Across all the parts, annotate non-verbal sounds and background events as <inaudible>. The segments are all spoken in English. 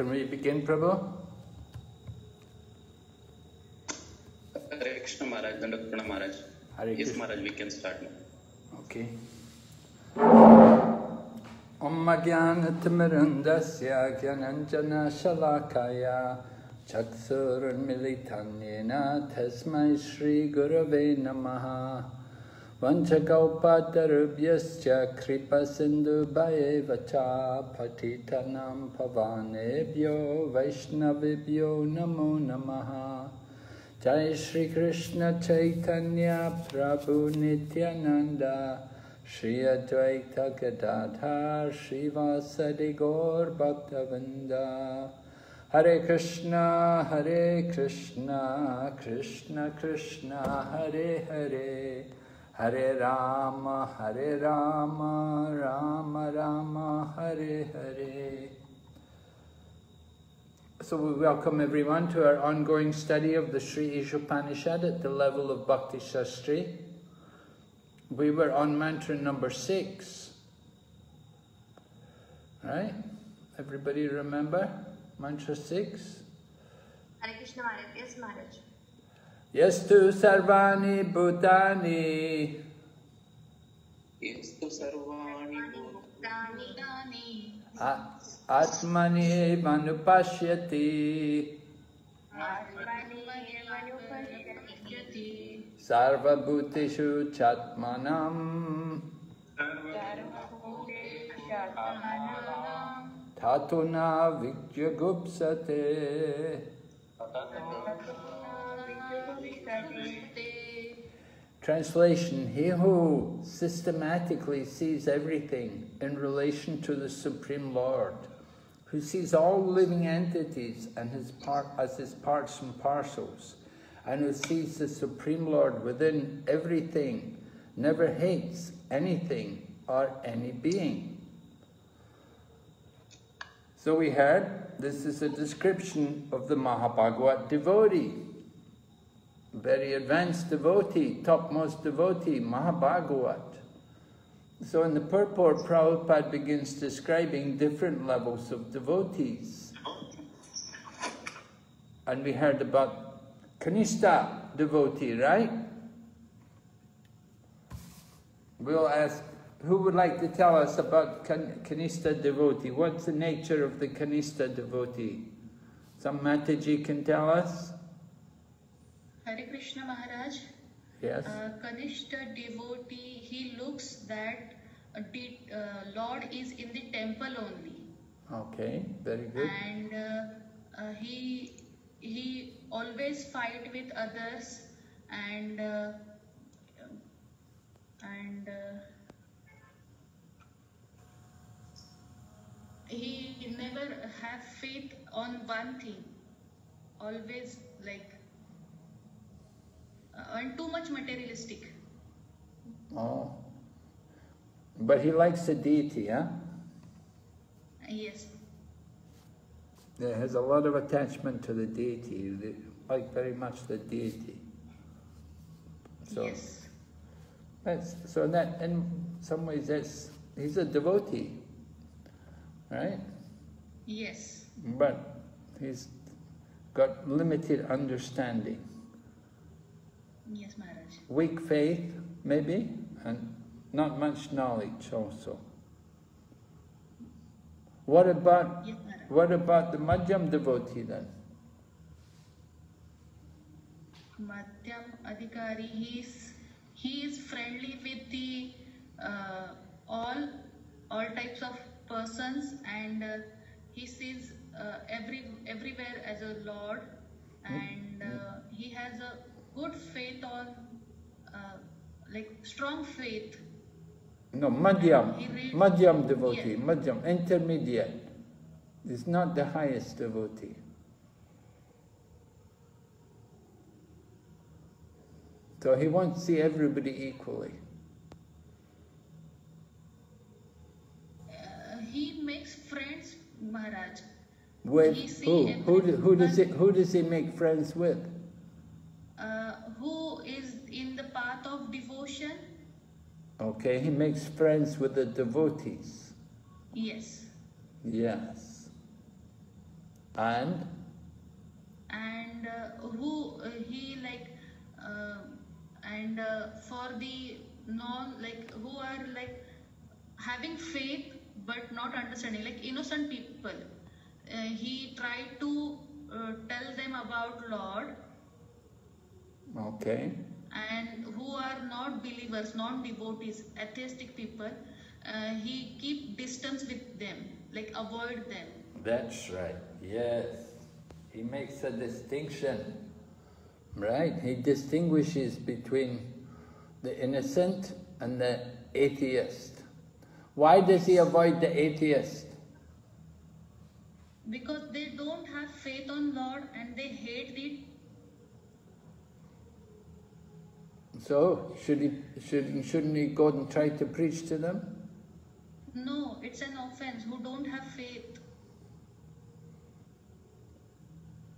Can we begin, Prabhu? Hare Krishna Maharaj, Dandapurna Maharaj. Hare Krishna. Yes, Maharaj, we can start now. Okay. Om Jnanatimurandasya Gyananjana Shalakaya Chaksurunmilitanyena Tasmai Shri Gurave Namaha वञ्चकौपातरुभ्यश्च कृपसिन्धुभयेवचा पठितनां पवानेभ्यो वैष्णवेभ्यो नमो नमः। जय श्रीकृष्ण चैतन्य प्रभु नित्यानन्द। श्री अद्वैत गदाधार श्रीवासरि गौरभक्तवृन्द। हरे कृष्णा हरे Krishna, Krishna Krishna, Hare Hare. Hare Rama Hare Rama Rama Rama Hare Hare so we welcome everyone to our ongoing study of the Sri Ishopanishad at the level of Bhakti Shastri. We were on mantra number six. Right? Everybody remember? Mantra six? Hare Krishna Maharaj. यस्तु सर्वाणि भूतानि। यस्तु सर्वाणि भूतानि। आत्मनि मनुपश्यति। सर्वभूतेषु चात्मनम्। धातुना विज्ञगुप्सते Translation He who systematically sees everything in relation to the Supreme Lord, who sees all living entities and his part, as his parts and parcels, and who sees the Supreme Lord within everything, never hates anything or any being. So we heard this is a description of the Mahabhagavat devotee very advanced devotee, topmost devotee, Mahabhagavat. So in the purport, Prabhupada begins describing different levels of devotees. And we heard about Kanishta devotee, right? We'll ask, who would like to tell us about Kan- Kanishta devotee? What's the nature of the Kanishta devotee? Some Mataji can tell us? Hare Krishna Maharaj, Yes. uh, Kanishta devotee, he looks that the uh, Lord is in the temple only, Okay, very good. and uh, uh, he he always fight with others, and uh, and uh, he never have faith on one thing, always like Uh, and too much materialistic. Oh. But he likes the deity, huh? Yes. There has a lot of attachment to the deity. They like very much the deity. So yes. that's so in that in some ways that's he's a devotee, right? Yes. But he's got limited understanding, Yes, Maharaj. weak faith, maybe, and not much knowledge also. What about Yes, what about the Madhyam devotee then? Madhyam Adhikari, he is he is friendly with the uh, all all types of persons and uh, he sees uh, every everywhere as a Lord and uh, he has a good faith on uh, like strong faith. No, reads- Madhyam devotee, Yeah. Madhyam, intermediate. Is not the highest devotee. So he wants to see everybody equally. Uh, he makes friends, Maharaj. With who? Who, do- who does he, who does he make friends with? Uh, who is in the path of devotion. Okay, he makes friends with the devotees. Yes. Yes. And and uh, who uh, he like uh, and uh, for the non like who are like having faith but not understanding like innocent people uh, he tried to uh, tell them about lord okay. and who are not believers non devotees atheistic people uh, he keep distance with them like avoid them That's right. Yes. He makes a distinction. Right? He distinguishes between the innocent and the atheist. Why does he avoid the atheist? because they don't have faith on lord and they hate the So, should he, should, shouldn't he go and try to preach to them? No, it's an offense who don't have faith.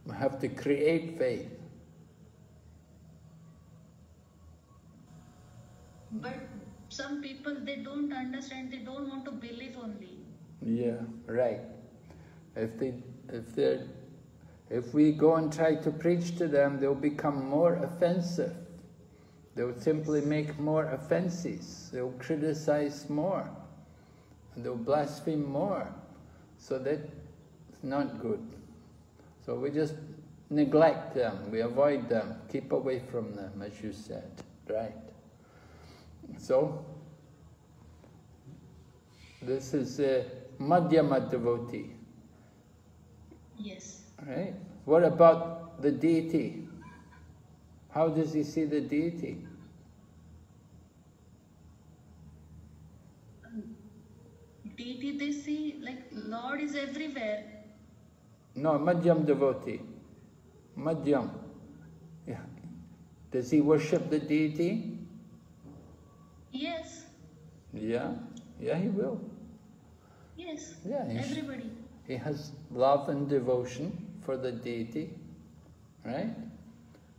We have to create faith. But some people they don't understand, they don't want to believe only. Yeah, right. If they, if they, if we go and try to preach to them, they'll become more offensive. They'll simply make more offenses. They'll criticize more. And they'll blaspheme more. So that's not good. So we just neglect them, we avoid them, keep away from them, as you said, right? So, this is a Madhyama devotee, Yes. right? What about the deity? How does he see the deity? Deity they see like Lord is everywhere. No, Madhyam devotee. Madhyam. Yeah. Does he worship the deity? Yes. Yeah. Yeah, he will. Yes. Yeah, Everybody. He has love and devotion for the deity, right?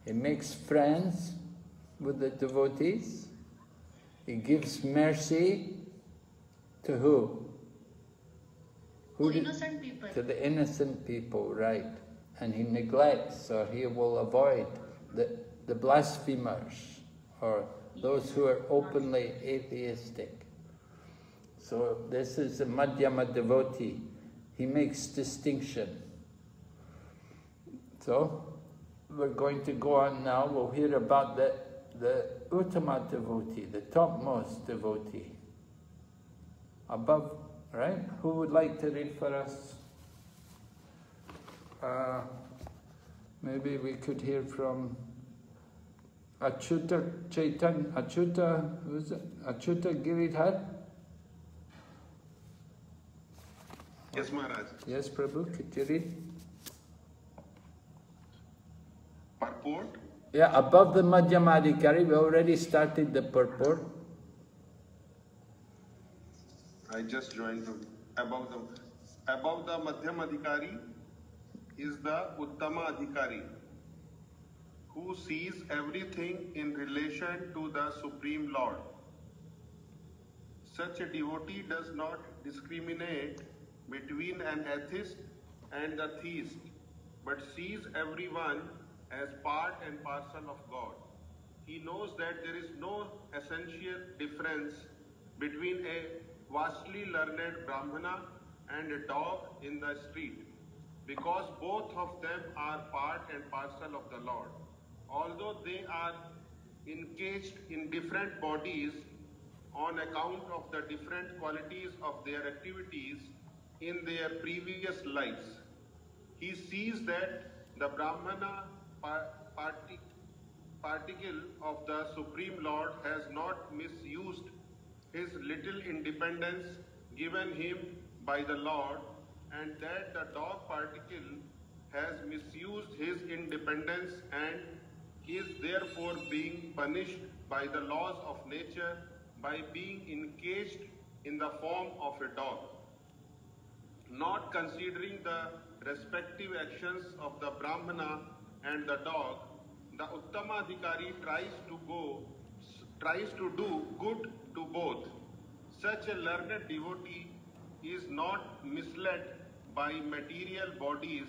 He makes friends with the devotees. He gives mercy to who? To innocent people. To the innocent people, right? And he neglects or he will avoid the, the blasphemers or those who are openly atheistic. So this is a Madhyama devotee. He makes distinction. So we're going to go on now. We'll hear about the, the Uttama devotee, the topmost devotee. Above, right? Who would like to read for us? Uh, maybe we could hear from Achyuta Chaitan, Achyuta, who's it? Achyuta Giridhar? Yes, Maharaj. Yes, Prabhu, could you read? Purport. Yeah, above the Madhyamadhikari, we already started the purport. I just joined the, above the above the Madhyam Adhikari is the Uttama Adhikari who sees everything in relation to the Supreme Lord. Such a devotee does not discriminate between an atheist and the theist, but sees everyone as part and parcel of God. He knows that there is no essential difference between a vastly learned Brahmana and a dog in the street, because both of them are part and parcel of the Lord. Although they are encaged in different bodies on account of the different qualities of their activities in their previous lives, he sees that the Brahmana particle of the Supreme Lord has not misused his little independence given him by the Lord, and that the dog particle has misused his independence and is therefore being punished by the laws of nature by being encaged in the form of a dog. Not considering the respective actions of the Brahmana and the dog, the Uttama Adhikari tries to go, tries to do good to both. Such a learned devotee is not misled by material bodies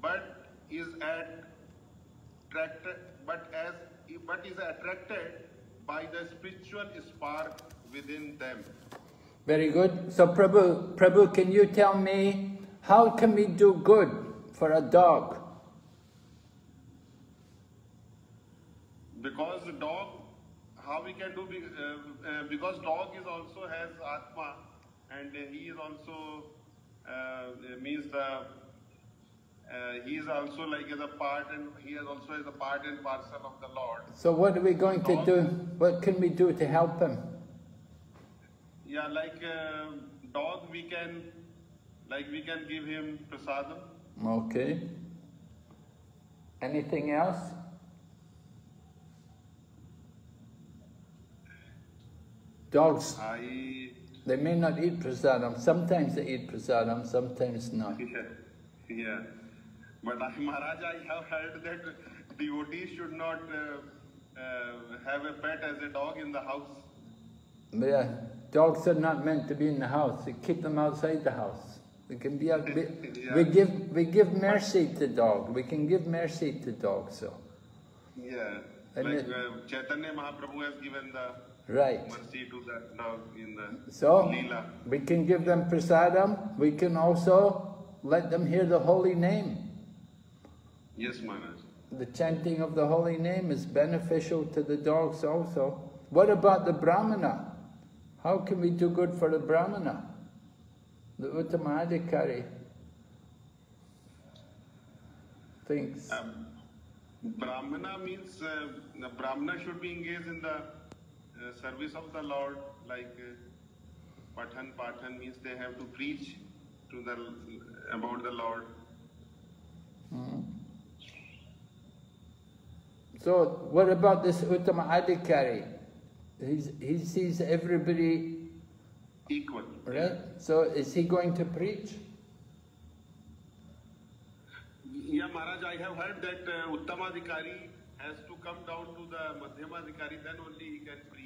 but is attracted, but as but is attracted by the spiritual spark within them. Very good. So, Prabhu, Prabhu, can you tell me how can we do good for a dog? Because the dog, how we can do uh, uh, because dog is also has atma, and he is also uh, means the uh, he is also like as a part and he is also as a part and parcel of the Lord. So, what are we going to do? What can we do to help him? Yeah, like uh, dog, we can like we can give him prasadam. Okay. Anything else? Dogs, I they may not eat prasadam. Sometimes they eat prasadam, sometimes not. yeah, yeah. But I, Maharaj, I have heard that devotees should not uh, uh, have a pet as a dog in the house. Yeah, dogs are not meant to be in the house. We keep them outside the house. We can be out, we, <laughs> we give we give mercy to dog. We can give mercy to dogs. So Yeah. And like it- uh, Chaitanya Mahaprabhu has given the right. mercy to the dog in the So Leela. we can give them prasadam. We can also let them hear the holy name. Yes, Maharaj. The chanting of the holy name is beneficial to the dogs also. What about the brahmana? How can we do good for the brahmana? The Uttamadhikari thinks. Um, Brahmana means uh, the Brahmana should be engaged in the uh, service of the Lord, like uh, Pathan. Pathan means they have to preach to the about the Lord. So what about this Uttama Adhikari? He's, he sees everybody, Equal. right? So is he going to preach? Yeah, Maharaj, I have heard that uh, Uttamadhikari has to come down to the Madhyamadhikari, then only he can preach.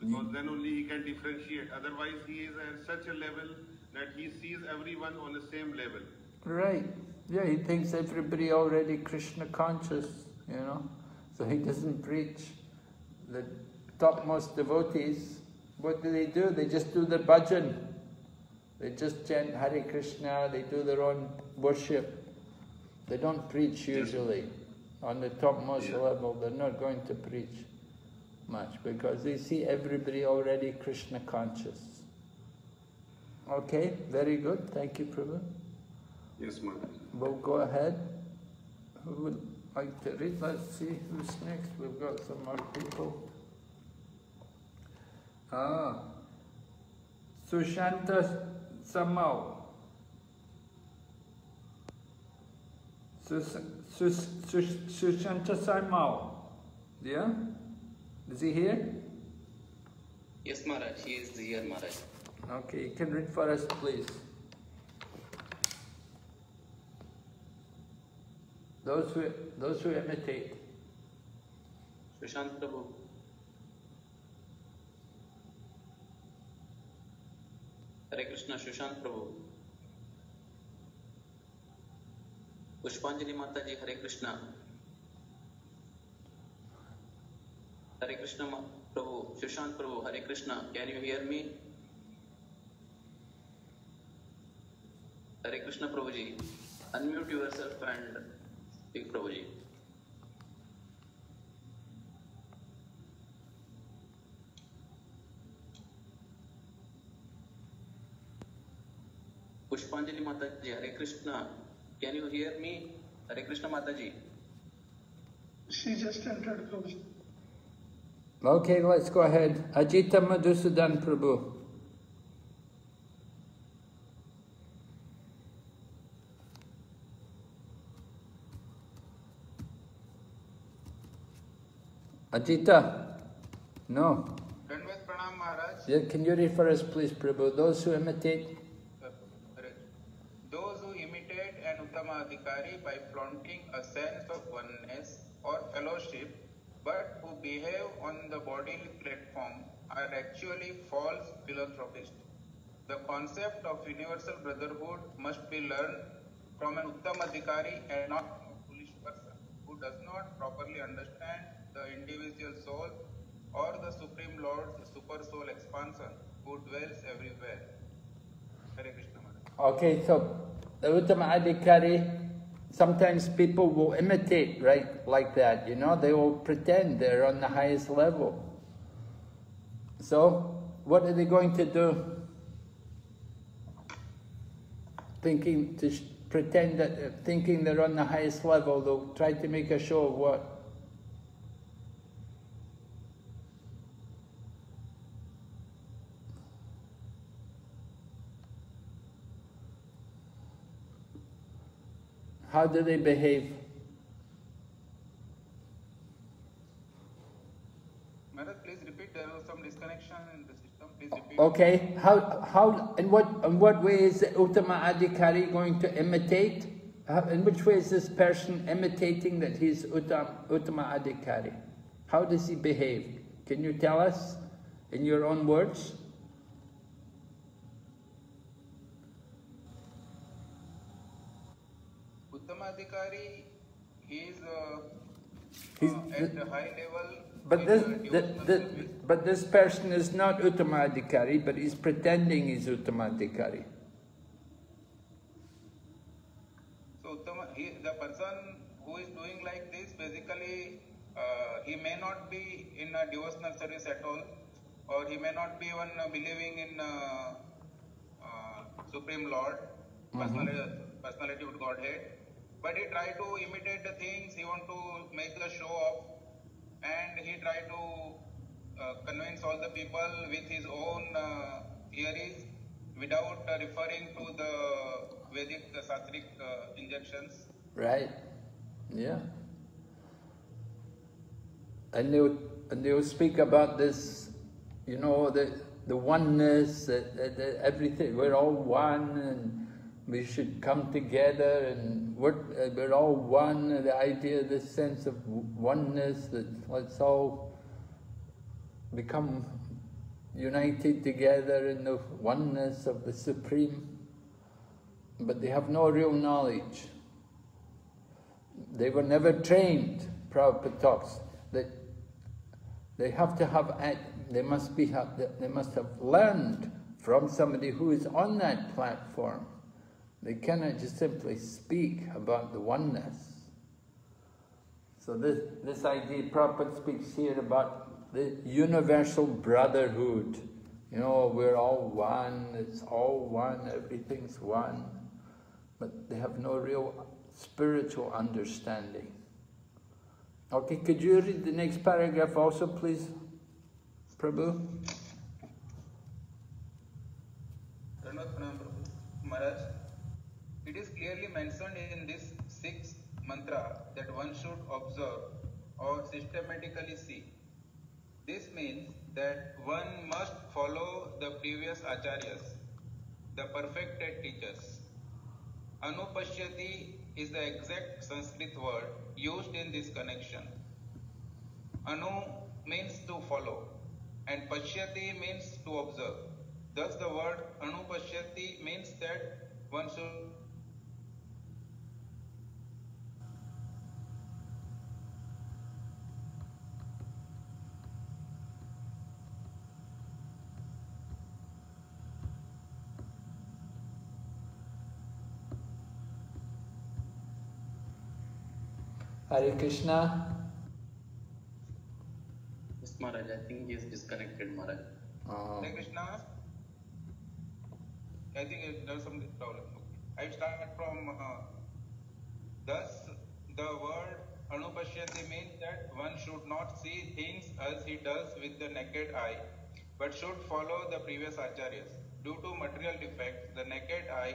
Because mm. then only he can differentiate. Otherwise, he is at such a level that he sees everyone on the same level. Right. Yeah, he thinks everybody already Krishna conscious, you know. So he doesn't preach. The topmost devotees, what do they do? They just do the bhajan. They just chant Hare Krishna, they do their own worship. They don't preach usually. On the topmost Yeah. level, they're not going to preach much because they see everybody already Krishna conscious. Okay, very good. Thank you, Prabhu. Yes, Maharaj. We'll go ahead. Who would like to read? Let's see who's next. We've got some more people. Ah, Sushanta Samal. Sus, Sus, Sus, Sushanta Samal. Yeah? Is he here? Yes, Maharaj. He is here, Maharaj. Okay, you can read for us, please. Those who, those who imitate. Sushant Prabhu. Hare Krishna, Sushant Prabhu. Pushpanjali Mataji, Hare Krishna. Krishna हरे कृष्णा मा- Prabhu Sushant Prabhu Hare Krishna can you hear me Hare Krishna Prabhu ji unmute yourself and speak Prabhu ji Pushpanjali माता ji Hare Krishna can you hear me Hare Krishna माता ji She just entered, Prabhu. Okay, let's go ahead. Ajita Madhusudan Prabhu. Ajita? No. Dandavat Pranam Maharaj. Yeah, Can you read for us, please, Prabhu? Those who imitate Those who imitate an Uttama Adhikari by flaunting a sense of oneness or fellowship, who behave on the bodily platform are actually false philanthropists. The concept of universal brotherhood must be learned from an Uttam Adhikari and not a foolish person who does not properly understand the individual soul or the Supreme Lord's super soul expansion who dwells everywhere. Hare Krishna Okay, so the Uttama Adhikari, sometimes people will imitate right like that, you know, they will pretend they're on the highest level. So, what are they going to do? Thinking to pretend that, uh, thinking they're on the highest level, they'll try to make a show of what? How do they behave? Maharaj, please repeat. There was some disconnection in the system. Please repeat. Okay, how, how, in what, in what way is the Uttama Adhikari going to imitate? How, in which way is this person imitating that he's Uttam, Uttama Adhikari? How does he behave? Can you tell us in your own words? Is uh, He's uh, at the- high level. But this, uh, the, the, but this person is not Uttama Adhikari, but he's pretending he's Uttama Adhikari. So Uttama, he, the person who is doing like this, basically, uh, he may not be in a devotional service at all, or he may not be even uh, believing in uh, uh, Supreme Lord, personality, personality of Godhead, but he tried to imitate the things, he want to make the show of, and he tried to uh, convince all the people with his own uh, theories without uh, referring to the Vedic uh, Sastric uh, injections. Right? Yeah. And they'll, and they'll speak about this, you know, the, the oneness, that everything, we're all one and we should come together and we're, uh, we're all one, the idea, this sense of oneness, that let's all become united together in the oneness of the Supreme. But they have no real knowledge. They were never trained, Prabhupada talks, that they have to have, they must be, they must have learned from somebody who is on that platform. They cannot just simply speak about the oneness. So this, this idea, Prabhupada speaks here about the universal brotherhood. You know, we're all one, it's all one, everything's one. But they have no real spiritual understanding. Okay, could you read the next paragraph also, please, Prabhu? Prabhu. Maharaj, it is clearly mentioned in this sixth mantra that one should observe or systematically see. This means that one must follow the previous acharyas, the perfected teachers. Anupashyati is the exact Sanskrit word used in this connection. Anu means to follow and Pashyati means to observe. Thus the word Anupashyati means that one should Hare Krishna. Yes, Maharaj, I think he is disconnected, Maharaj. Oh. Hare Krishna. I think it- there's some problem. I start from uh, thus the word Anupashyati means that one should not see things as he does with the naked eye, but should follow the previous acharyas. Due to material defects, the naked eye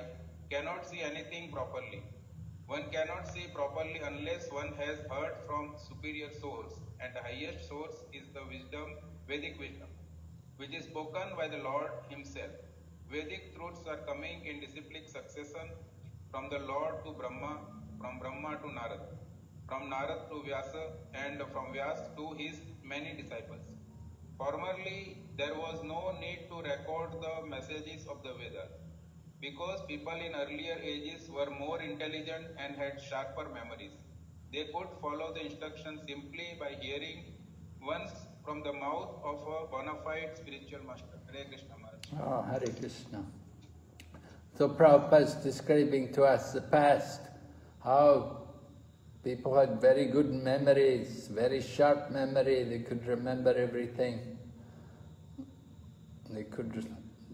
cannot see anything properly. One cannot see properly unless one has heard from superior source, and the highest source is the wisdom, Vedic wisdom, which is spoken by the Lord Himself. Vedic truths are coming in disciplic succession from the Lord to Brahma, from Brahma to Narad, from Narad to Vyasa, and from Vyasa to his many disciples. Formerly, there was no need to record the messages of the Vedas. Because people in earlier ages were more intelligent and had sharper memories. They could follow the instructions simply by hearing once from the mouth of a bona fide spiritual master. Hare Krishna Maharaj. Oh, Hare Krishna. So Prabhupada is describing to us the past, how people had very good memories, very sharp memory, they could remember everything. They could,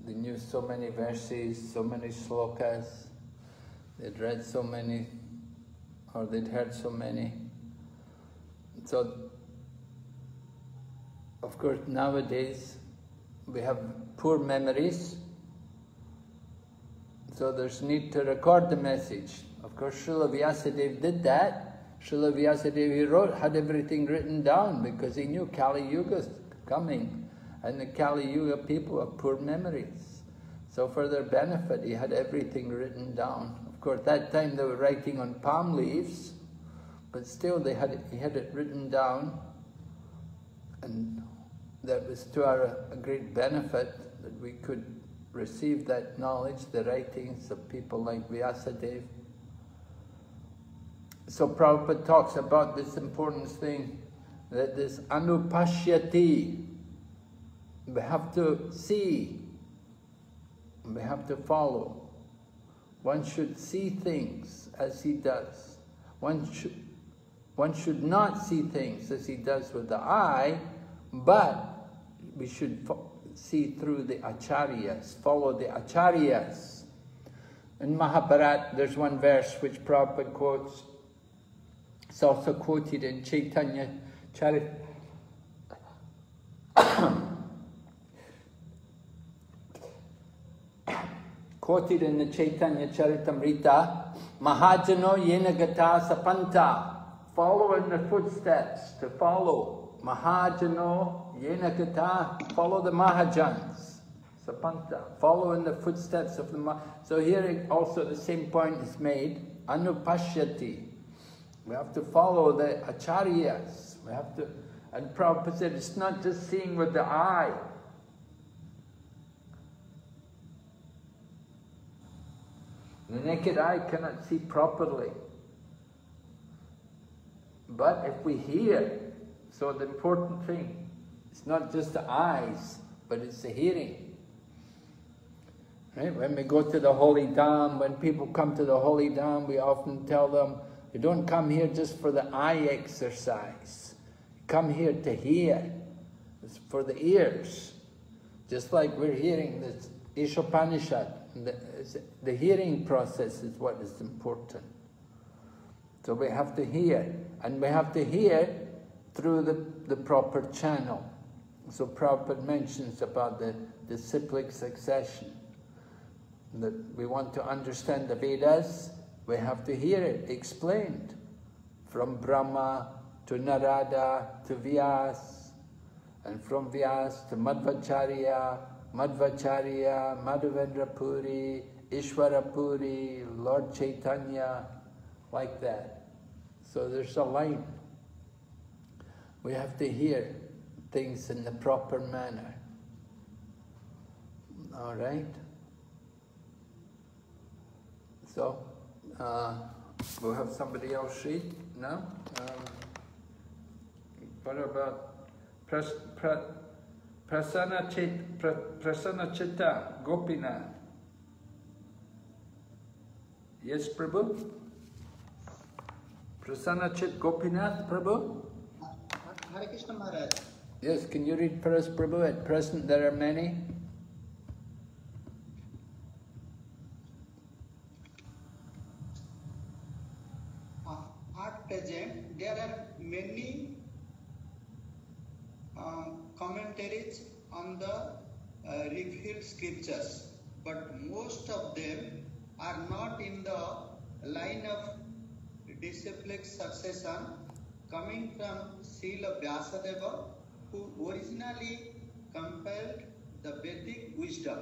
they knew so many verses, so many slokas, they'd read so many, or they'd heard so many. So, of course, nowadays we have poor memories, so there's need to record the message. Of course, Srila Vyasadeva did that. Srila Vyasadeva, he wrote, had everything written down because he knew Kali Yuga's coming. And the Kali Yuga people have poor memories. So for their benefit, he had everything written down. Of course, that time they were writing on palm leaves, but still they had it, he had it written down. And that was to our a great benefit that we could receive that knowledge, the writings of people like Vyasadeva. So Prabhupada talks about this important thing, that this anupashyati, we have to see, we have to follow. One should see things as he does. One should, one should not see things as he does with the eye, but we should see through the acharyas, follow the acharyas. In Mahabharat, there's one verse which Prabhupada quotes. It's also quoted in Chaitanya Charit. Quoted in the Chaitanya Charitamrita, Mahajano Yenagata Sapanta, follow in the footsteps, to follow. Mahajano Yenagata, follow the Mahajans. Sapanta, follow in the footsteps of the Mah. So here also the same point is made, Anupashyati. We have to follow the acharyas. We have to, and Prabhupada said it's not just seeing with the eye. The naked eye cannot see properly. But if we hear, so the important thing, it's not just the eyes, but it's the hearing. Right? When we go to the Holy Dham, when people come to the Holy Dham, we often tell them, you don't come here just for the eye exercise. Come here to hear. It's for the ears. Just like we're hearing this Ishopanishad. The, the hearing process is what is important. So we have to hear. And we have to hear through the, the proper channel. So Prabhupada mentions about the disciplic succession. That we want to understand the Vedas, we have to hear it explained. From Brahma to Narada to Vyas, and from Vyas to Madhvacharya, Madhvacharya, Madhavendra Puri, Ishwara Puri, Lord Chaitanya, like that. So there's a line. We have to hear things in the proper manner. All right? So, uh, we'll have somebody else read now. Um, what about pra, Prasanna, Chit, pra, Prasanna Chitta Gopinath? Yes, Prabhu? Prasanna Chit Gopinath, Prabhu? Hare Krishna Maharaj. Yes, can you read for us, Prabhu? At present, there are many. Uh, at present, there are many uh, commentaries on the uh, revealed scriptures, but most of them are not in the line of disciplic succession coming from Srila Vyasadeva, who originally compiled the Vedic wisdom.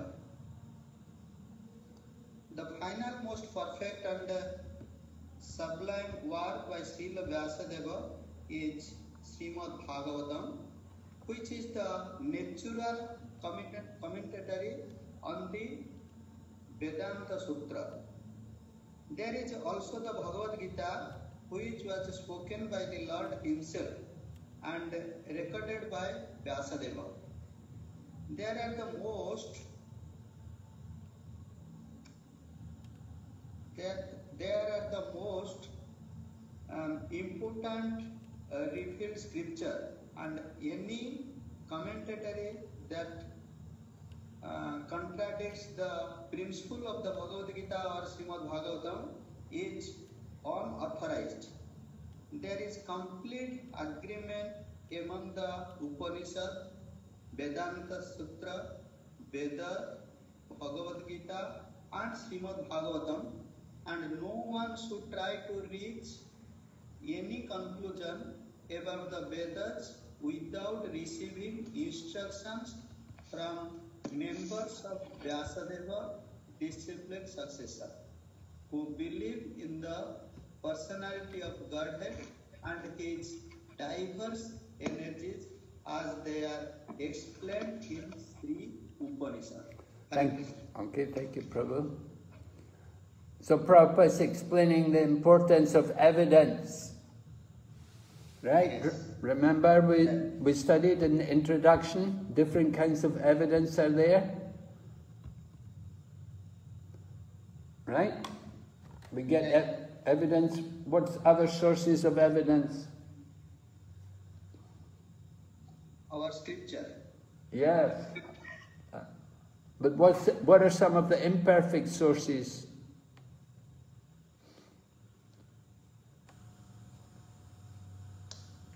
The final most perfect and sublime work by Srila Vyasadeva is Srimad Bhagavatam, which is the natural commentary on the Vedanta Sutra there is also the Bhagavad Gita which was spoken by the Lord himself and recorded by Vyasadeva there are the most there are the most important revealed scripture and any commentator that uh, contradicts the principle of the Bhagavad Gita or Srimad Bhagavatam is unauthorized. There is complete agreement among the Upanishad, Vedanta Sutra, Veda, Bhagavad Gita, and Srimad Bhagavatam, and no one should try to reach any conclusion about the Vedas without receiving instructions from members of Vyasadeva discipline successor who believe in the personality of Godhead and his diverse energies as they are explained in Sri Ishopanishad. Thank, you. okay, thank you, Prabhu. So Prabhupada is explaining the importance of evidence. Right? Yes. Remember we, we studied in the introduction, different kinds of evidence are there? Right? We get e- evidence, what's other sources of evidence? Our scripture. Yes. Uh, But what's, what are some of the imperfect sources?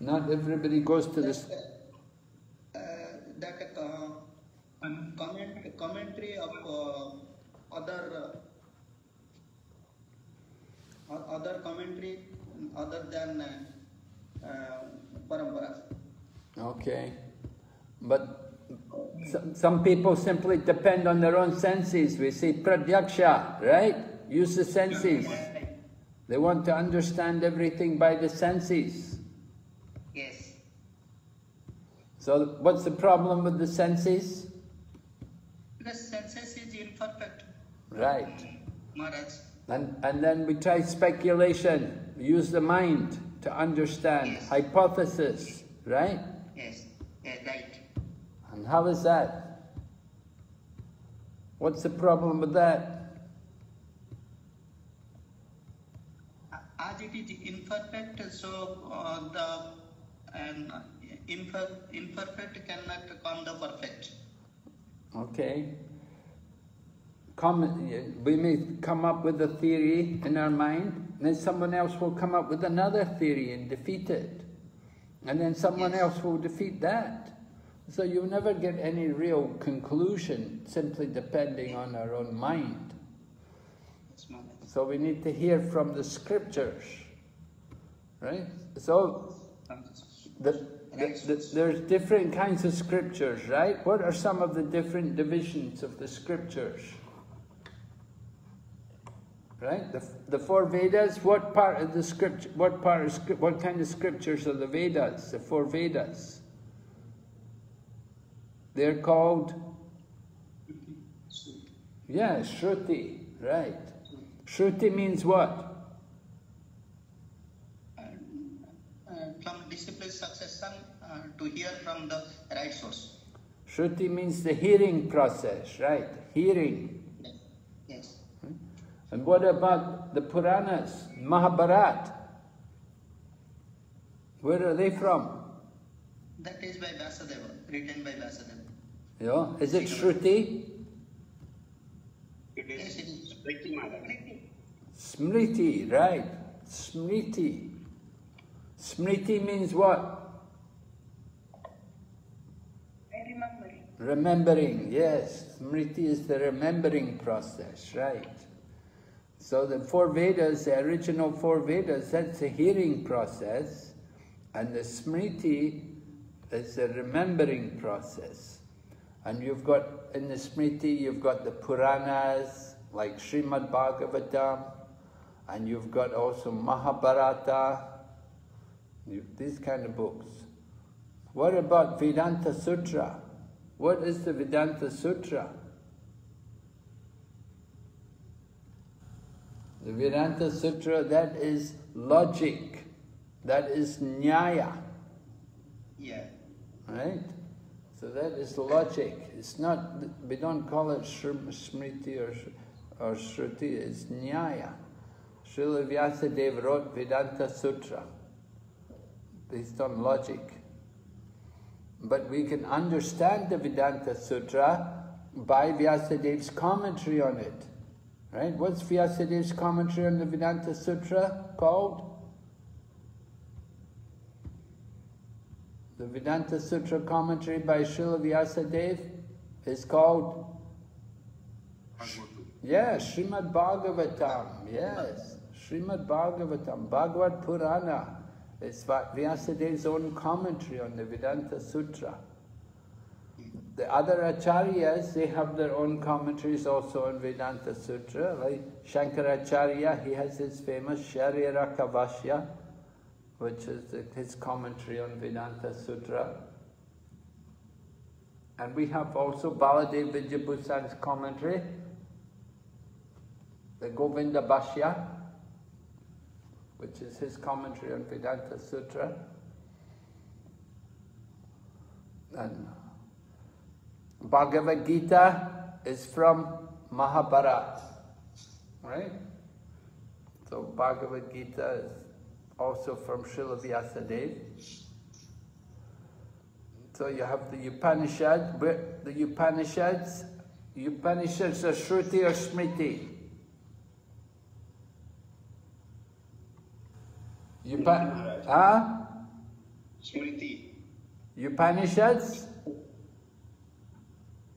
Not everybody goes to this. uh, that uh, comment, commentary of uh, other uh, other commentary other than uh, uh, parampara. Okay. But some, some people simply depend on their own senses. We say pratyaksha, right? Use the senses. They want to understand everything by the senses. Yes. So what's the problem with the senses? Because senses is imperfect, Right. Maharaj. And, and then we try speculation, we use the mind to understand, Yes. hypothesis, right? Yes. Yes, right. And how is that? What's the problem with that? As it is imperfect, so uh, the and imper- imperfect cannot become the perfect. Okay. Come, we may come up with a theory in our mind, and then someone else will come up with another theory and defeat it. And then someone Yes. else will defeat that. So you'll never get any real conclusion simply depending on our own mind. So we need to hear from the scriptures, right? So the, there's different kinds of scriptures, right? What are some of the different divisions of the scriptures? Right? The, the four Vedas, what part of the scripture, what part of what kind of scriptures are the Vedas, the four Vedas? They're called, yeah, Shruti, right. Shruti means what? uh, from discipline succession uh, to hear from the right source. Shruti means the hearing process, right? Hearing. Yes. yes. Hmm? And what about the Puranas, Mahabharat? Where are they from? That is by Vyasadeva, written by Vyasadeva. Yeah. Is it Shruti? It is is. Smriti Maharaj. Smriti, right. Smriti. Smriti means what? Remembering. Yes. Smriti is the remembering process, right. So the four Vedas, the original four Vedas, that's the hearing process, and the Smriti is the remembering process. And you've got, in the Smriti, you've got the Puranas, like Srimad Bhagavatam, and you've got also Mahabharata, you, these kind of books. What about Vedanta Sutra? What is the Vedanta Sutra? The Vedanta Sutra, that is logic. That is nyaya. Yeah. Right? So that is logic. It's not, we don't call it smriti or, or shruti, it's nyaya. Srila Vyasadeva wrote Vedanta Sutra based on logic. But we can understand the Vedanta Sutra by Vyasadeva's commentary on it. Right? What's Vyasadeva's commentary on the Vedanta Sutra called? The Vedanta Sutra commentary by Srila Vyasadeva is called Yes, Srimad Bhagavatam, yes. Srimad Bhagavatam, Bhagavad Purana. It's Va- Vyasadeva's own commentary on the Vedanta Sutra. The other acharyas, they have their own commentaries also on Vedanta Sutra. Like Shankaracharya, he has his famous Shariraka Bhashya, which is his commentary on Vedanta Sutra. And we have also Baladev Vidyabhusan's commentary, the Govinda Bhashya, which is his commentary on Vedanta Sutra. And Bhagavad Gita is from Mahabharata, right? So Bhagavad Gita is also from Srila Vyasadeva. So you have the Upanishad, the Upanishads, Upanishads are Shruti or Smriti. Upa- ah? Smriti. Upanishads?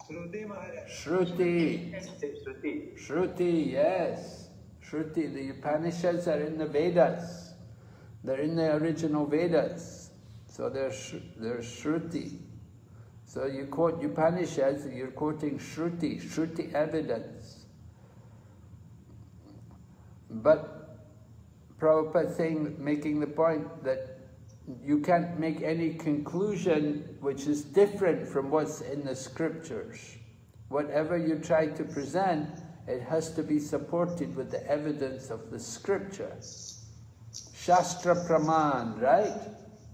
Shruti Maharaj. Shruti. Shruti. Shruti, yes. Shruti, the Upanishads are in the Vedas. They're in the original Vedas. So they're, they're Shruti. So you quote Upanishads, you're quoting Shruti, Shruti evidence. But Prabhupada saying, making the point that you can't make any conclusion which is different from what's in the scriptures. Whatever you try to present, it has to be supported with the evidence of the scripture. Shastra Praman, right?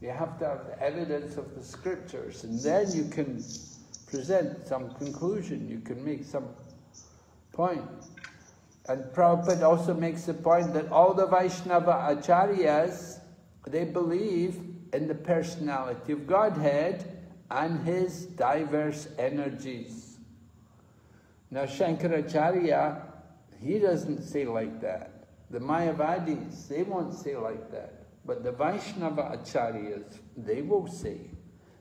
You have to have the evidence of the scriptures, and then you can present some conclusion, you can make some point. And Prabhupada also makes the point that all the Vaishnava acharyas, they believe in the personality of Godhead and his diverse energies. Now Shankaracharya, he doesn't say like that. The Mayavadis, they won't say like that. But the Vaishnava acharyas, they will say.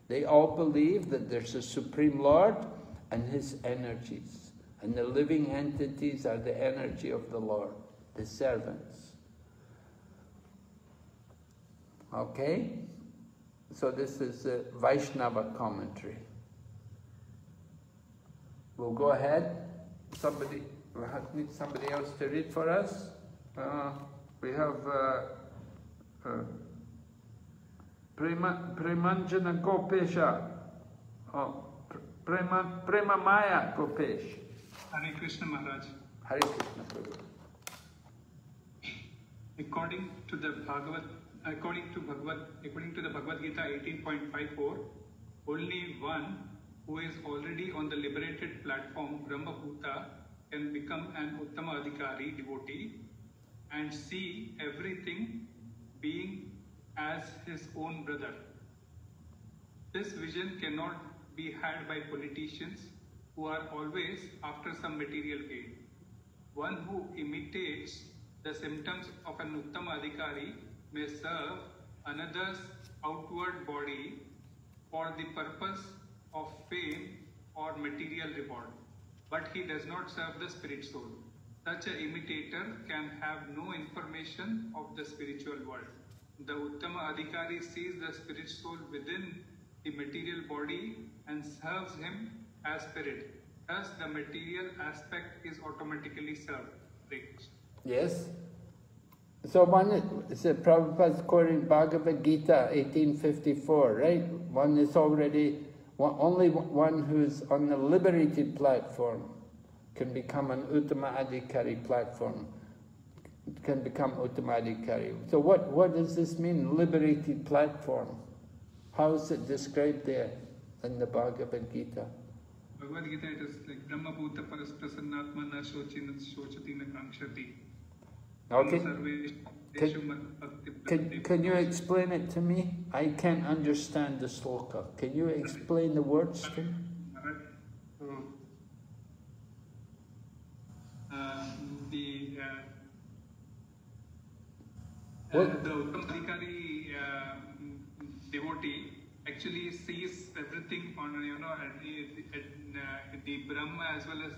They all believe that there's a Supreme Lord and his energies. And the living entities are the energy of the Lord, the servants. Okay? So this is the Vaishnava commentary. We'll go ahead. Somebody, need somebody else to read for us. Uh, we have uh, uh, Prema, Premanjana Gopesha. Oh, Prema, Prema Maya Gopesh. Hare Krishna Maharaj. Hare Krishna Prabhu. According to the Bhagavad, according to Bhagavad, according to the Bhagavad Gita 18.54, only one who is already on the liberated platform Brahma Bhuta can become an Uttama Adhikari devotee and see everything being as his own brother. This vision cannot be had by politicians who are always after some material gain. One who imitates the symptoms of an Uttama Adhikari may serve another's outward body for the purpose of fame or material reward, but he does not serve the spirit soul. Such an imitator can have no information of the spiritual world. The Uttama Adhikari sees the spirit soul within the material body and serves him as spirit. Thus, the material aspect is automatically served. Yes? So one is, is Prabhupada's quoting Bhagavad Gita 1854, right? One is already, one, only one who's on the liberated platform can become an Uttama Adhikari platform, can become Uttamadhikari. So what, what does this mean, liberated platform? How is it described there in the Bhagavad Gita? Bhagavad Gita, it is like Brahma Bhuta Paras Prasannatma Na Shochi Na Shochati Na Kankshati. Okay. Sarveshu Can- Deshu Can, can you explain it to me? I can't understand the sloka. Can you explain the words to me? Uh, the uh, uh, the uh, devotee actually sees everything on you know at at the Brahma as well as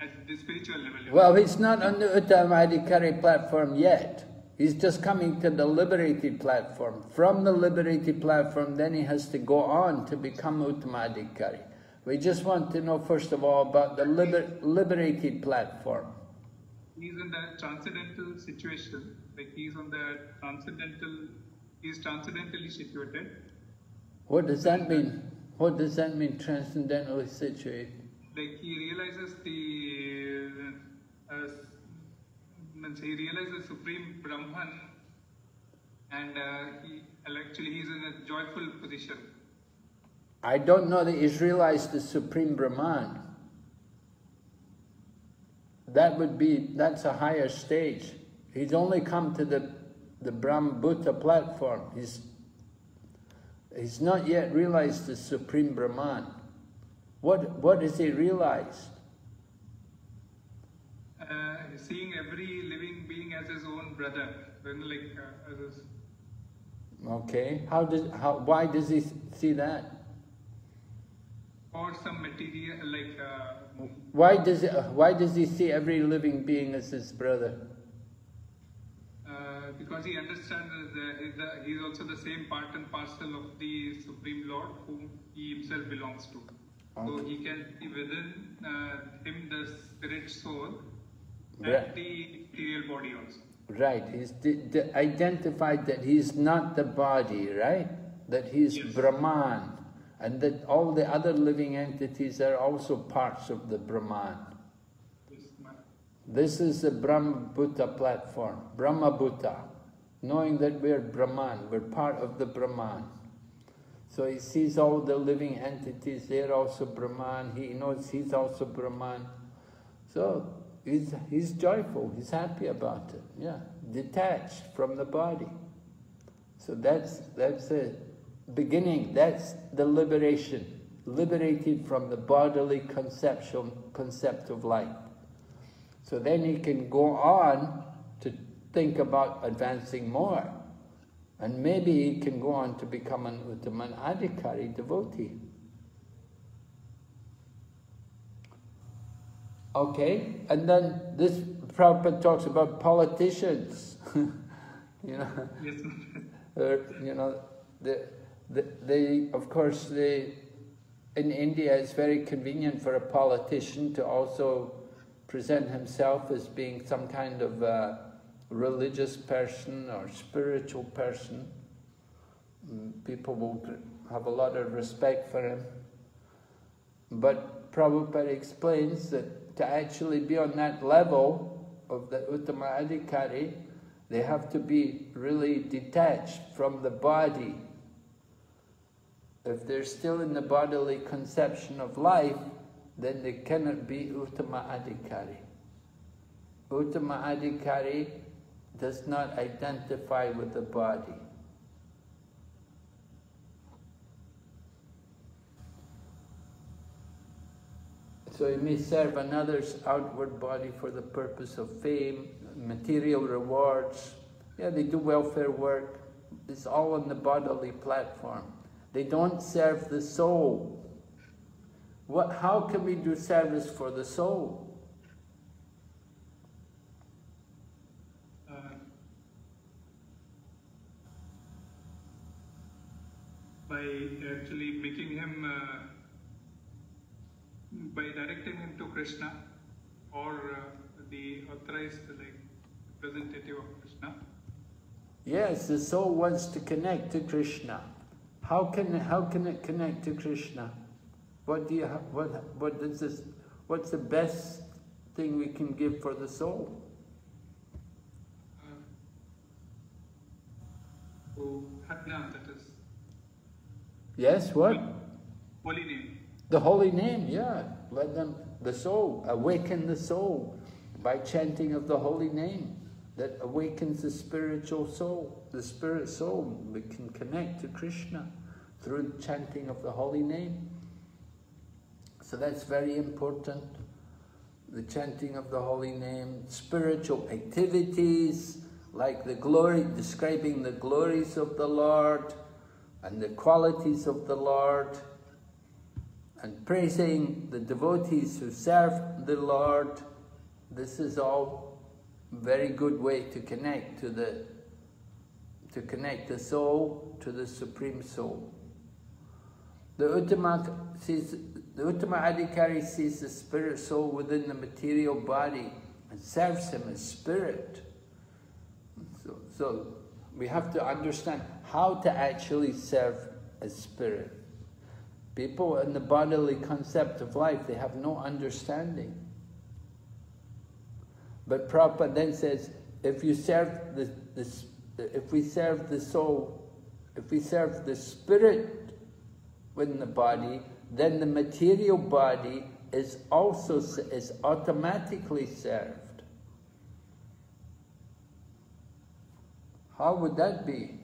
at the spiritual level. Well, he's not on the Uttamadhikari platform yet. He's just coming to the liberated platform. From the liberated platform, then he has to go on to become Uttamadhikari. We just want to know, first of all, about the liber- liberated platform. he's in the transcendental situation, like he's on the transcendental, he's transcendentally situated. What does that mean? What does that mean, transcendentally situated? Like he realizes the, uh, uh, means he realizes supreme Brahman, and uh, he actually he's in a joyful position. I don't know that he's realized the Supreme Brahman. That would be, that's a higher stage. He's only come to the, the Brahm Bhuta platform. He's, he's not yet realized the Supreme Brahman. What, what has he realized? Uh, seeing every living being as his own brother, like uh, as his, Okay, how does, how, why does he see that? or some material like. Uh, Why does, it, why does he see every living being as his brother? Uh, because he understands that the, he's also the same part and parcel of the Supreme Lord whom he himself belongs to. So he can see within uh, him the spirit soul and Right. the material body also. Right, he's identified that he's not the body, right? That he's Yes. Brahman, and that all the other living entities are also parts of the Brahman. This is the Brahma Bhuta platform, Brahma Bhuta, knowing that we're Brahman, we're part of the Brahman. So he sees all the living entities, they're also Brahman, he knows he's also Brahman. So he's, he's joyful, he's happy about it, yeah, detached from the body. So that's, that's the beginning, that's the liberation, liberated from the bodily conceptual, concept of life. So then he can go on to think about advancing more. And maybe he can go on to become an Uttaman Adhikari devotee. Okay, and then this Prabhupada talks about politicians. <laughs> you know, <laughs> you know, the, the, they, of course, they, in India it's very convenient for a politician to also present himself as being some kind of religious person or spiritual person. Mm, People will have a lot of respect for him. But Prabhupada explains that to actually be on that level of the Uttama Adhikari, they have to be really detached from the body. If they're still in the bodily conception of life, then they cannot be Uttama Adhikari. Uttama Adhikari does not identify with the body. So he may serve another's outward body for the purpose of fame, material rewards. Yeah, they do welfare work. It's all on the bodily platform. They don't serve the soul. What, how can we do service for the soul? uh, by actually making him, uh, by directing him to Krishna or uh, the authorized like representative of Krishna. Yes, the soul wants to connect to Krishna. How can how can it connect to Krishna? What do you ha- what what is this? What's the best thing we can give for the soul? Uh, oh, that is Yes, what? holy name. The holy name, yeah. Let them, the soul, awaken the soul by chanting of the holy name that awakens the spiritual soul. The spirit soul, we can connect to Krishna through chanting of the holy name. So that's very important. The chanting of the holy name, spiritual activities like the glory, describing the glories of the Lord and the qualities of the Lord and praising the devotees who serve the Lord. This is all very good way to connect to the to connect the soul to the supreme soul. The Uttama sees the Uttama Adhikari sees the spirit soul within the material body and serves him as spirit. So, so we have to understand how to actually serve as spirit. People in the bodily concept of life, they have no understanding. But Prabhupada then says, if you serve the, the, if we serve the soul, if we serve the spirit within the body, then the material body is also is automatically served. How would that be?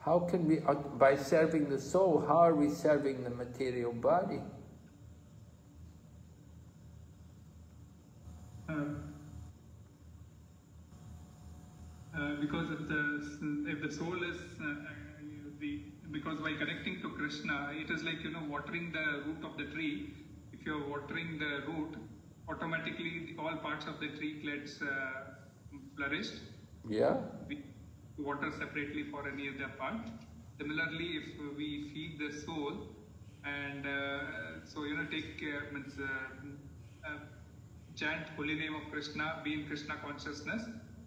How can we, by serving the soul, how are we serving the material body? Uh, uh, because if the if the soul is uh, the because by connecting to Krishna, it is like you know watering the root of the tree. If you are watering the root, automatically all parts of the tree gets uh, flourished. Yeah. We water separately for any other part. Similarly, if we feed the soul, and uh, so you know take care means uh, uh, chant holy name of Krishna, be in Krishna consciousness,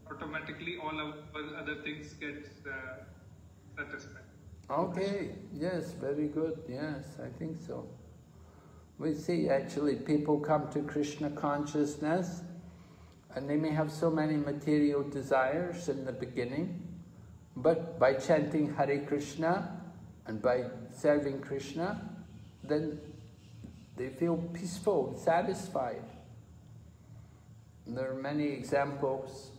automatically all of other things get uh, satisfied. Okay, yes, very good, yes, I think so. We see actually people come to Krishna consciousness and they may have so many material desires in the beginning, but by chanting Hare Krishna and by serving Krishna, then they feel peaceful, satisfied. There are many examples.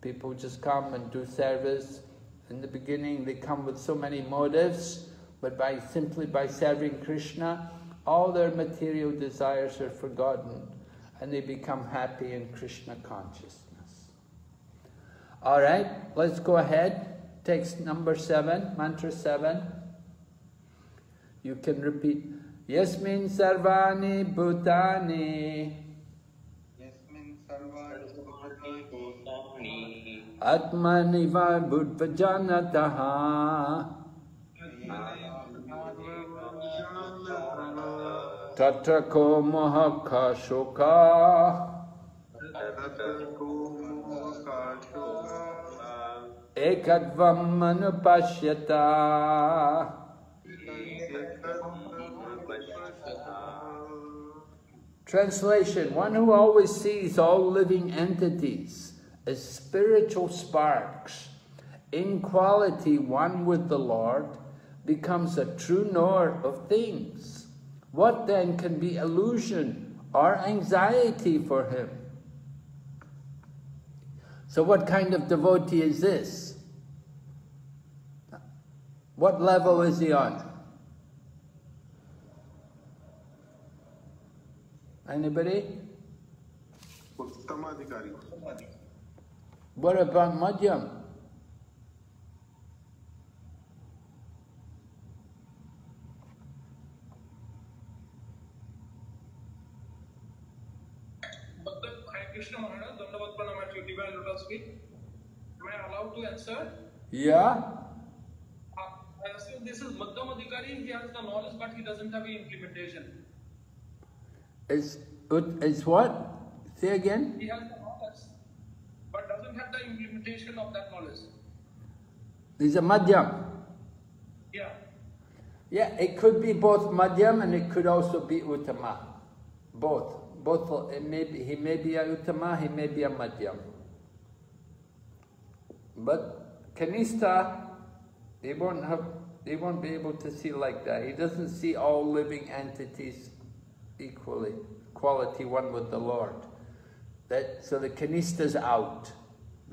People just come and do service. In the beginning, they come with so many motives, but by simply by serving Krishna, all their material desires are forgotten, and they become happy in Krishna consciousness. All right, let's go ahead. Text number seven, mantra seven. You can repeat. Yasmin sarvani bhutani. Atmaniva buddhajanataha. Tatra ko moha shoka. Ekatvam manupashyata. Translation One who always sees all living entities as spiritual sparks, in quality one with the Lord, becomes a true knower of things. What then can be illusion or anxiety for him? So, what kind of devotee is this? What level is he on? Anybody? What about Madhyam? Krishna Maharaj, Dandavat Pranam at your divine lotus feet. Am I allowed to answer? Yeah? Uh, I assume this is Madhyam Adhikari, he has the knowledge but he doesn't have the implementation. It's, it's what? Say again? He has the doesn't have the implementation of that knowledge. He's a Madhyam. Yeah. Yeah, it could be both Madhyam and it could also be Uttama. Both. Both. Eh, it may be, he may be a Uttama, he may be a Madhyam. But Kanista, they won't have, they won't be able to see like that. He doesn't see all living entities equally, quality one with the Lord. That, so the Kanista's out,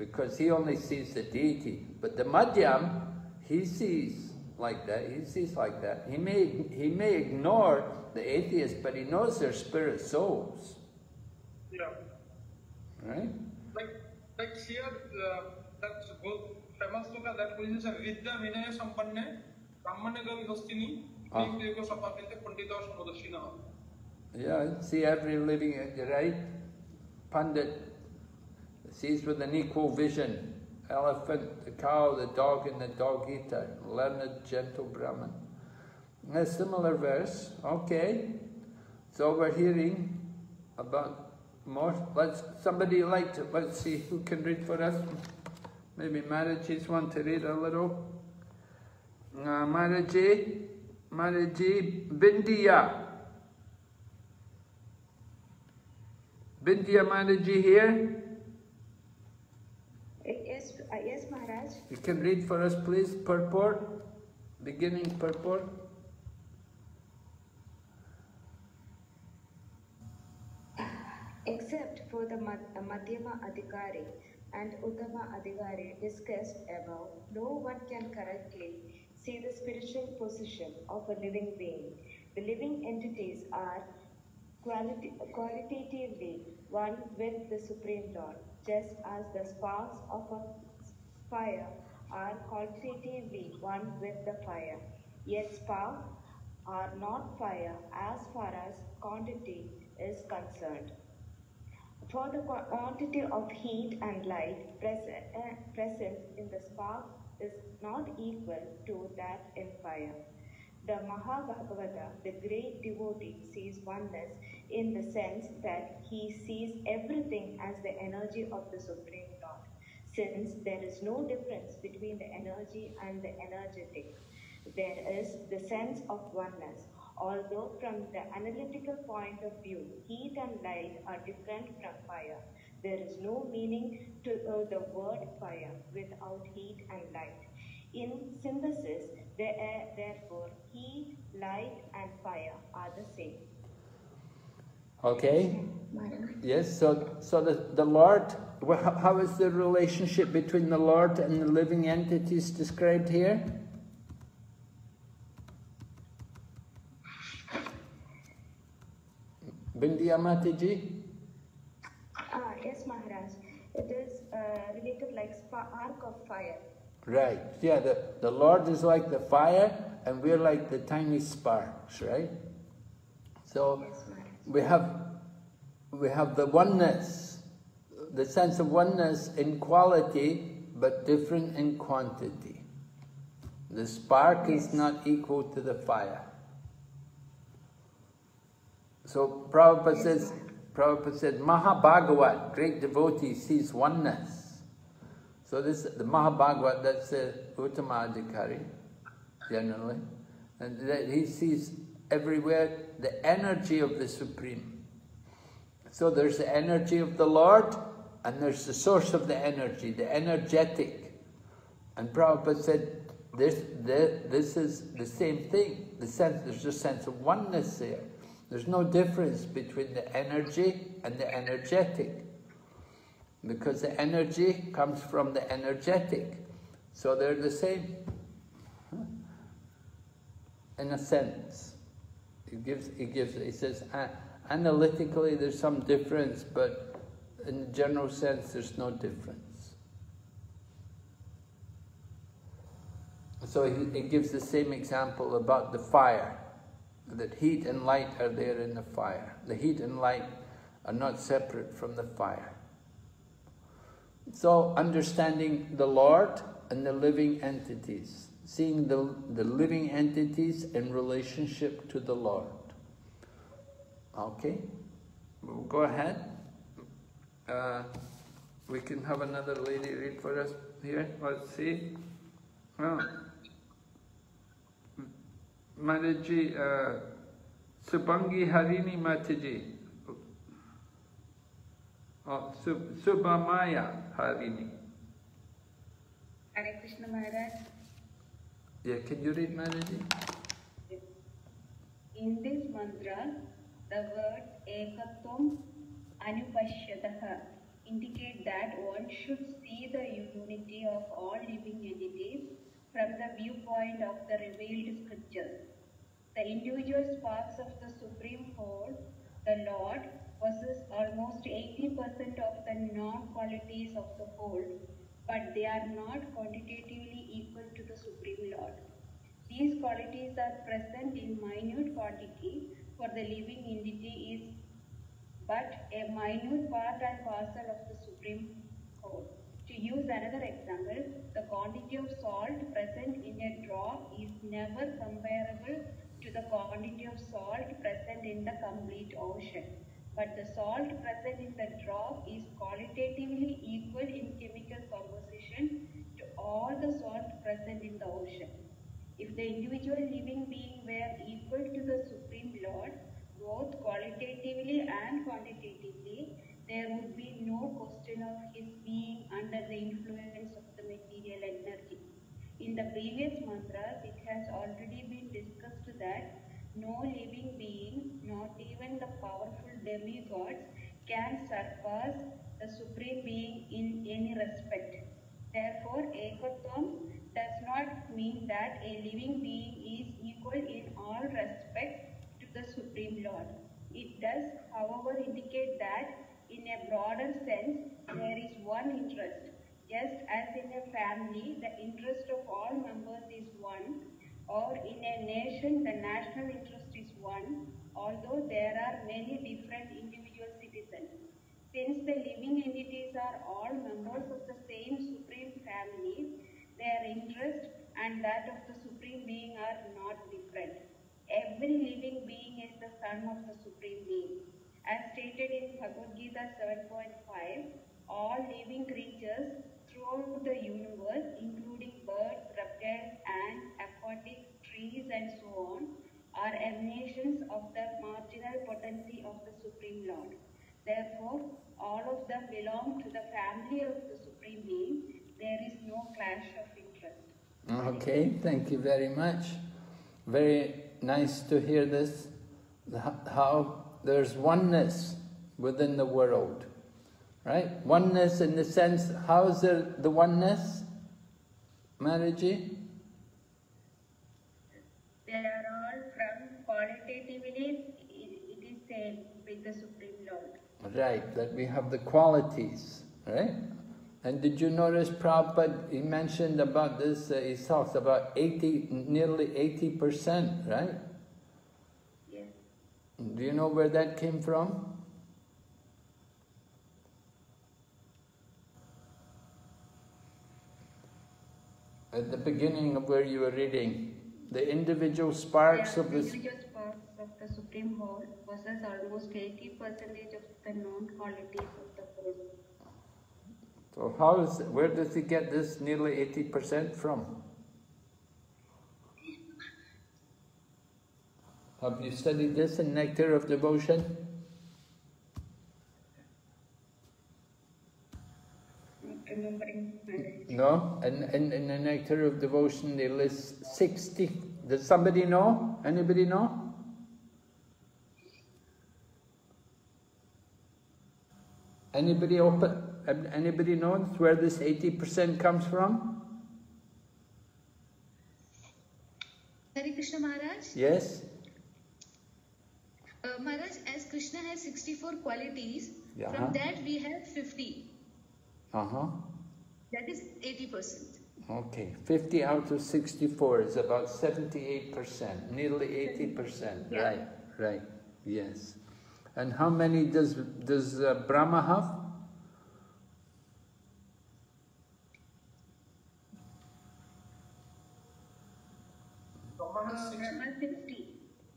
because he only sees the deity. But the Madhyam, he sees like that, he sees like that. He may, he may ignore the atheists, but he knows they're spirit souls, Yeah. right? Like, like here, uh, that's both famous sloka that means Vidya Vinaya Sampanne, Brahmane Gavi Hastini, Ah. Viveka Sapapinte Pandita Samodashina. Yeah, see every living, right? Pundit sees with an equal vision. Elephant, the cow, the dog, and the dog eater. Learned, gentle Brahman. A similar verse, okay. So we're hearing about more. Let's somebody like to let's see who can read for us. Maybe Maharaji's want to read a little. Uh, Maharaji, Bindiya. Bindya Maharaji here. Yes, uh, yes, Maharaj. You can read for us, please, purport, beginning purport. Except for the uh, Madhyama Adhikari and Uttama Adhikari discussed above, no one can correctly see the spiritual position of a living being. The living entities are quality, qualitatively one with the Supreme Lord, just as the sparks of a fire are qualitatively one with the fire. Yet sparks are not fire as far as quantity is concerned. For the quantity of heat and light present, uh, present in the spark is not equal to that in fire. The Mahabhagavata, the great devotee, sees oneness in the sense that he sees everything as the energy of the Supreme Lord, since there is no difference between the energy and the energetic. There is the sense of oneness. Although from the analytical point of view, heat and light are different from fire, there is no meaning to uh, the word fire without heat and light. In synthesis, there therefore, heat, light, and fire are the same. Okay. Yes. So, so the the Lord. How is the relationship between the Lord and the living entities described here? Bindya Mataji? Ah, yes, Maharaj. It is uh, related like spark of fire. Right. Yeah. The the Lord is like the fire, and we're like the tiny sparks, right? So we have we have the oneness, the sense of oneness in quality, but different in quantity. The spark is not equal to the fire. So Prabhupada says, Prabhupada said, Mahabhagavat, great devotee, sees oneness. So this the Mahabhagavat, that's the Uttamadhikari, generally. And that he sees everywhere the energy of the Supreme. So there's the energy of the Lord, and there's the source of the energy, the energetic. And Prabhupada said, this, this, this is the same thing. The sense, there's a sense of oneness there. There's no difference between the energy and the energetic. Because the energy comes from the energetic. So they're the same. In a sense. It gives, it gives, it says, analytically there's some difference, but in the general sense there's no difference. So it gives the same example about the fire, that heat and light are there in the fire. The heat and light are not separate from the fire. So understanding the Lord and the living entities, seeing the, the living entities in relationship to the Lord. Okay, we'll go ahead. Uh, we can have another lady read for us here. Let's see. Oh. Mataji, uh, Subangi Harini Mataji. Oh, Sub- Harini. Hare Krishna Maharaj. Yeah, can you read Mataji? In this mantra, the word Ekatvam Anupashyatah indicate that one should see the unity of all living entities from the viewpoint of the revealed scriptures. The individual sparks of the Supreme Whole, the Lord, possess almost 80% of the non-qualities of the whole, but they are not quantitatively equal to the Supreme Lord. These qualities are present in minute quantity, for the living entity is but a minute part and parcel of the Supreme Whole. To use another example, the quantity of salt present in a drop is never comparable to the quantity of salt present in the complete ocean. But the salt present in the drop is qualitatively equal in chemical composition to all the salt present in the ocean. If the individual living being were equal to the Supreme Lord, both qualitatively and quantitatively, there would be no question of his being under the influence of the material energy. In the previous mantras, it has already been discussed that no living being, not even the powerful demigods, can surpass the Supreme Being in any respect. Therefore, Ekatvam does not mean that a living being is equal in all respects to the Supreme Lord. It does, however, indicate that in a broader sense, there is one interest. Just as in a family, the interest of all members is one, or in a nation, the national interest is one, although there are many different individual citizens. Since the living entities are all members of the same Supreme Family, their interest and that of the Supreme Being are not different. Every living being is the son of the Supreme Being. As stated in Bhagavad Gita 7.5, all living creatures throughout the universe, including birds, reptiles, ants, aquatic, trees, and so on, are emanations of the marginal potency of the Supreme Lord. Therefore, all of them belong to the family of the Supreme Being. There is no clash of interest. Okay, thank you very much. Very nice to hear this, how there's oneness within the world, right? Oneness in the sense, how is there the oneness, Maraji? They are all from qualitatively, it it is same with the Supreme Lord. Right, that we have the qualities, right? And did you notice Prabhupada, he mentioned about this, uh, he talks about 80, nearly 80%, right? Yes. Do you know where that came from? At the beginning of where you were reading, the individual sparks Yeah, of the individual sparks of the Supreme Whole possess almost 80 percentage of the known qualities of the whole. So how is, where does he get this nearly 80% from? Have you studied this in Nectar of Devotion? Not remembering Maharaj. No? And in, in the Nectar of Devotion they list 60. Does somebody know? Anybody know? Anybody open? Anybody knows where this 80% comes from? Hare Krishna Maharaj. Yes? Uh, Maharaj, as Krishna has 64 qualities, Yeah. from that we have 50. Uh-huh. That is 80%. Okay, 50 out of 64 is about 78%, nearly 80%. Yeah. Right, right, yes. And how many does, does uh, Brahma have? Uh, Brahma 60.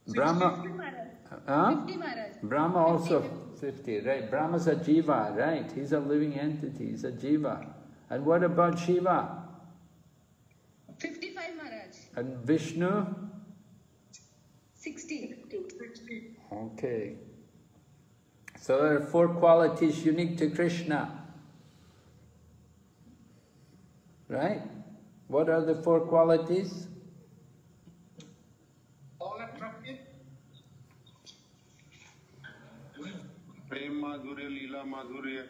Brahma, 50 Maharaj. huh? 50 Maharaj. Brahma also 50, right? Brahma's a jiva, right? He's a living entity, he's a jiva. And what about Shiva? 55 Maharaj. And Vishnu? 60. Okay. So there are four qualities unique to Krishna. Right? What are the four qualities? All attractive. Madhurya, Madhurya.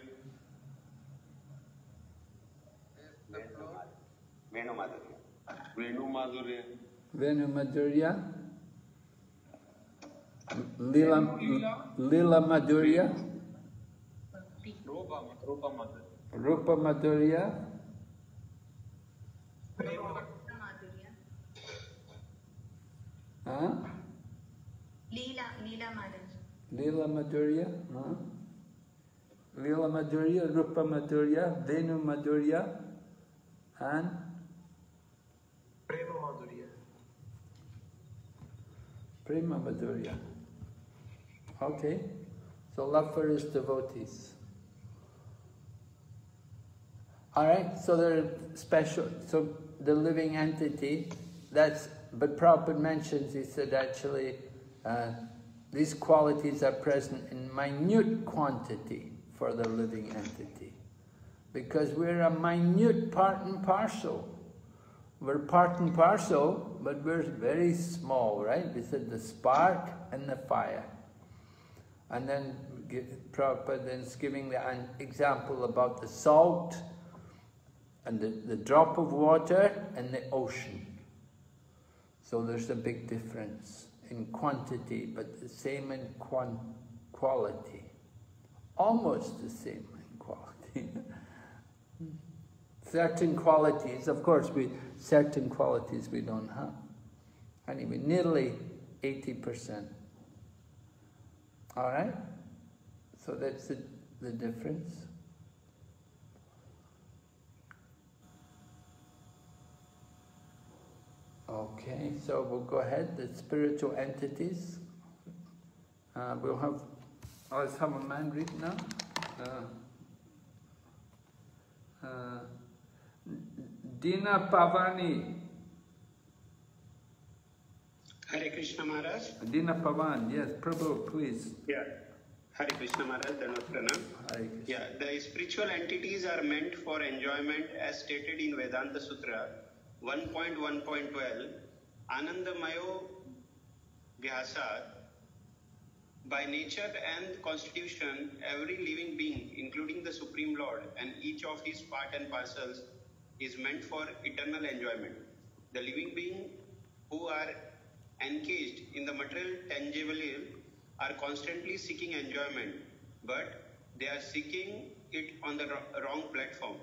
Venu Madhurya. Venu Madhurya. Venu Madhurya. Lila Lila Madhurya Rupa Madhurya Huh? Lila Lila Madhurya Lila Madhurya huh? Lila Madhurya Rupa Madhurya Venu Madhurya and Prima Madhurya Prima Madhurya Okay, so love for his devotees. Alright, so they're special, so the living entity, that's, but Prabhupada mentions, he said actually, uh, these qualities are present in minute quantity for the living entity. Because we're a minute part and parcel. We're part and parcel, but we're very small, right? We said the spark and the fire. And then Prabhupada then is giving the example about the salt and the, the drop of water and the ocean. So there's a big difference in quantity, but the same in quality. Almost the same in quality. <laughs> certain qualities, of course, we certain qualities we don't have. Anyway, nearly 80%. All right? So that's the, the difference. Okay, so we'll go ahead. The spiritual entities. Uh, we'll have, oh, let's have a man read now. Uh, uh, Dina Pavani. Hare Krishna Maharaj. Dina Pavan, yes, Prabhu, please. Yeah. Hare Krishna Maharaj, Dhanvat Pranam. Yeah, the spiritual entities are meant for enjoyment as stated in Vedanta Sutra 1.1.12. Anandamayo Vyasat. By nature and constitution, every living being, including the Supreme Lord and each of his part and parcels, is meant for eternal enjoyment. The living being who are encaged in the material tangible are constantly seeking enjoyment, but they are seeking it on the wrong platform.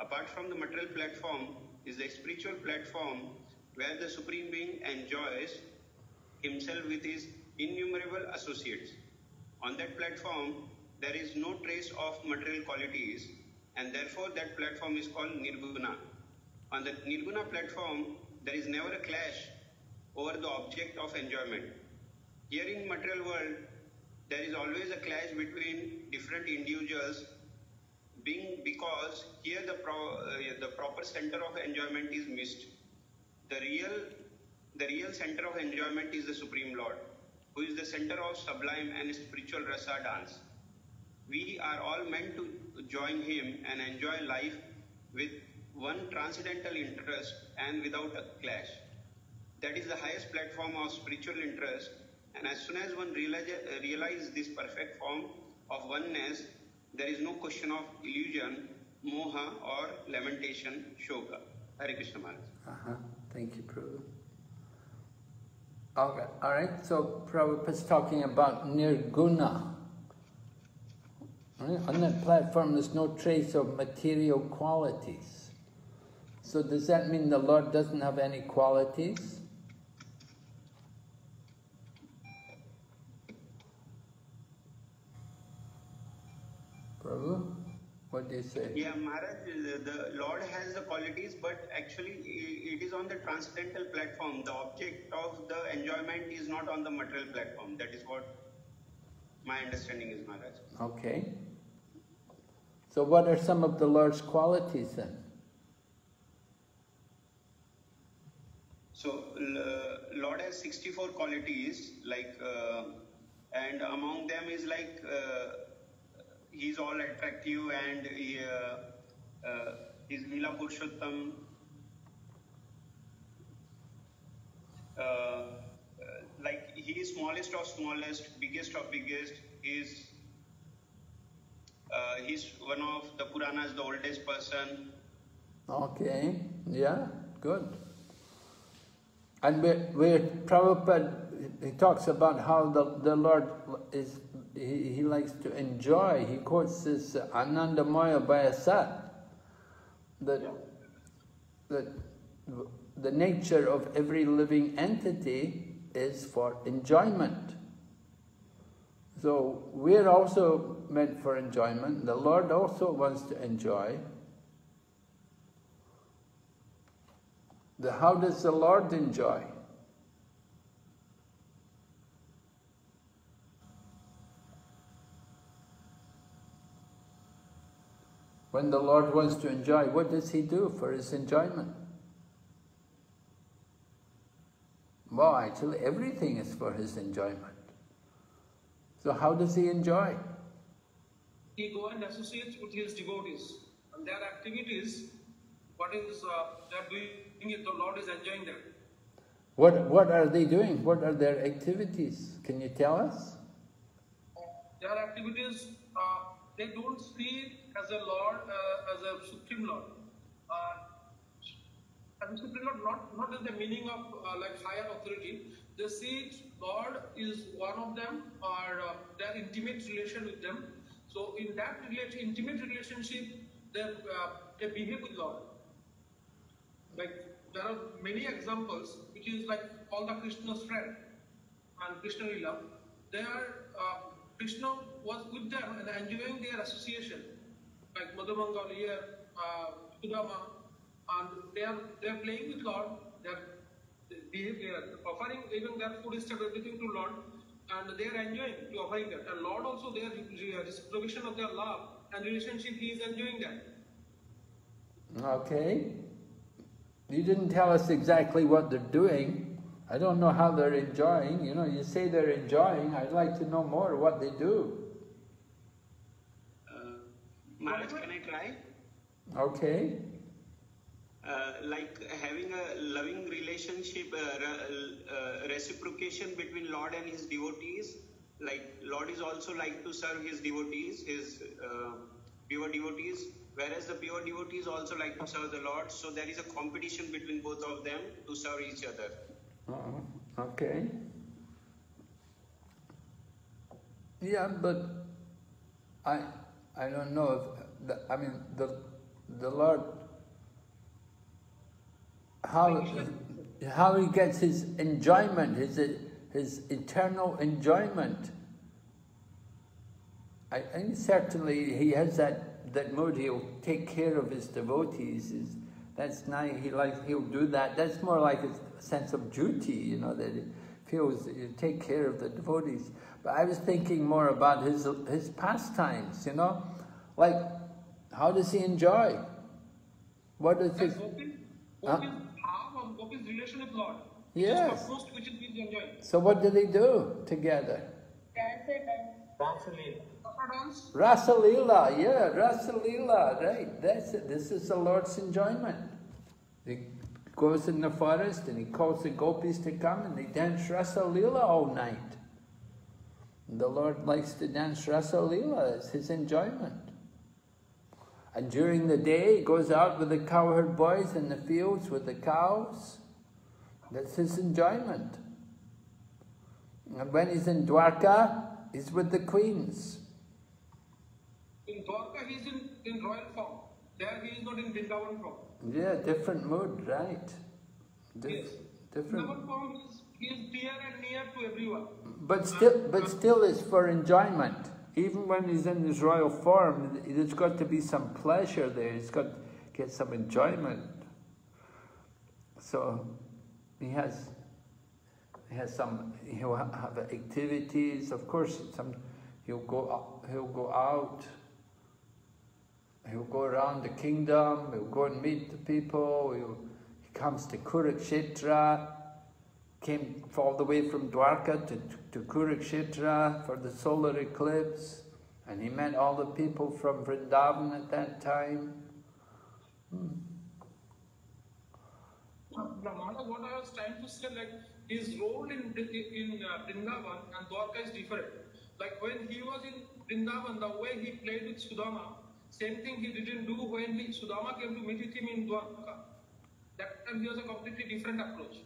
Apart from the material platform is the spiritual platform where the Supreme Being enjoys himself with his innumerable associates. On that platform, there is no trace of material qualities, and therefore that platform is called Nirguna. On the Nirguna platform, there is never a clash over the object of enjoyment. Here in material world, there is always a clash between different individuals being because here the pro, uh, the proper center of enjoyment is missed. The real the real center of enjoyment is the Supreme Lord, who is the center of sublime and spiritual rasa dance. We are all meant to join him and enjoy life with one transcendental interest and without a clash. That is the highest platform of spiritual interest. And as soon as one realize, realize this perfect form of oneness, there is no question of illusion, moha, or lamentation, shoka. Hare Krishna Maharaj. Uh-huh. Thank you, Prabhu. Okay, all right, so Prabhupada's talking about nirguna. Right? On that platform, there's no trace of material qualities. So does that mean the Lord doesn't have any qualities? What do you say? Yeah, Maharaj, the, the Lord has the qualities, but actually it is on the transcendental platform. The object of the enjoyment is not on the material platform. That is what my understanding is, Maharaj. Okay. So what are some of the Lord's qualities then? So, l- Lord has 64 qualities, like, uh, and among them is like, uh, he's all attractive and he, uh, uh, his Leela Purushottam uh, uh, like he is smallest of smallest, biggest of biggest. He's uh, he's one of the Puranas, the oldest person. Okay, yeah, good. And where, where Prabhupada he talks about how the, the Lord is he, he likes to enjoy. He quotes this Anandamayo 'bhyasat, that, that the nature of every living entity is for enjoyment. So we're also meant for enjoyment. The Lord also wants to enjoy. The, how does the Lord enjoy? When the Lord wants to enjoy, what does He do for His enjoyment? Well, actually, everything is for His enjoyment. So how does He enjoy? He go and associates with his devotees, and their activities, what is uh, they're doing it, the Lord is enjoying them. What, what are they doing? What are their activities? Can you tell us? Their activities, uh, they don't see as a Lord, uh, as a Supreme Lord. Uh, as a Supreme Lord, not, not in the meaning of uh, like higher authority. They see God is one of them, or uh, their intimate relation with them. So in that intimate relationship, they, uh, they behave with Lord. Like there are many examples, which is like all the Krishna's friend and Krishna Lila. They are uh, Krishna was with them and enjoying their association, like Madhumangal here, uh, Sudama, and they are they are playing with Lord. They are they, they are offering even their food stuff, everything to Lord, and they are enjoying to offering that. And Lord also their provision of their love and relationship, He is enjoying that. Okay. You didn't tell us exactly what they're doing. I don't know how they're enjoying. You know, you say they're enjoying. I'd like to know more what they do. Uh, Maharaj, can I try? Okay. Uh, like having a loving relationship, uh, uh, reciprocation between Lord and His devotees. Like Lord is also like to serve His devotees, His uh, pure devotees, whereas the pure devotees also like to serve the Lord. So there is a competition between both of them to serve each other. Uh, okay. Yeah, but I I don't know if the, I mean the the Lord how how he gets his enjoyment, his his eternal enjoyment. I think certainly he has that that mood. He'll take care of his devotees. Is that's nice. He like he'll do that. That's more like a sense of duty, you know, that he feels that you take care of the devotees. But I was thinking more about his his pastimes, you know, like how does he enjoy? What is his? Huh? Gopi's relation with Lord. Yes. Most which is enjoying. So what do they do together? Dance. Rasalila, yeah, Rasalila, right. That's it. This is the Lord's enjoyment. He goes in the forest and he calls the gopis to come and they dance Rasalila all night. And the Lord likes to dance Rasalila, it's his enjoyment. And during the day, he goes out with the cowherd boys in the fields with the cows. That's his enjoyment. And when he's in Dwarka, he's with the queens. In Dwarka, he's in, in royal form. There, he is not in Vrindavan form. Yeah, different mood, right? Dif yes. Different. Vrindavan form is, he is dear and near to everyone. But still, but still, it's for enjoyment. Even when he's in his royal form, there's got to be some pleasure there. He's got to get some enjoyment. So he has he has some he'll have activities. Of course, some he'll go out, he'll go out. He'll go around the kingdom. He'll go and meet the people. He'll, he comes to Kurukshetra. Came all the way from Dwarka to, to Kurukshetra for the solar eclipse. And he met all the people from Vrindavan at that time. Hmm. What I was trying to say, like, his role in in uh, Vrindavan and Dwarka is different. Like when he was in Vrindavan, the way he played with Sudama, same thing he didn't do when he, Sudama came to meet with him in Dwarka. That time he was a completely different approach.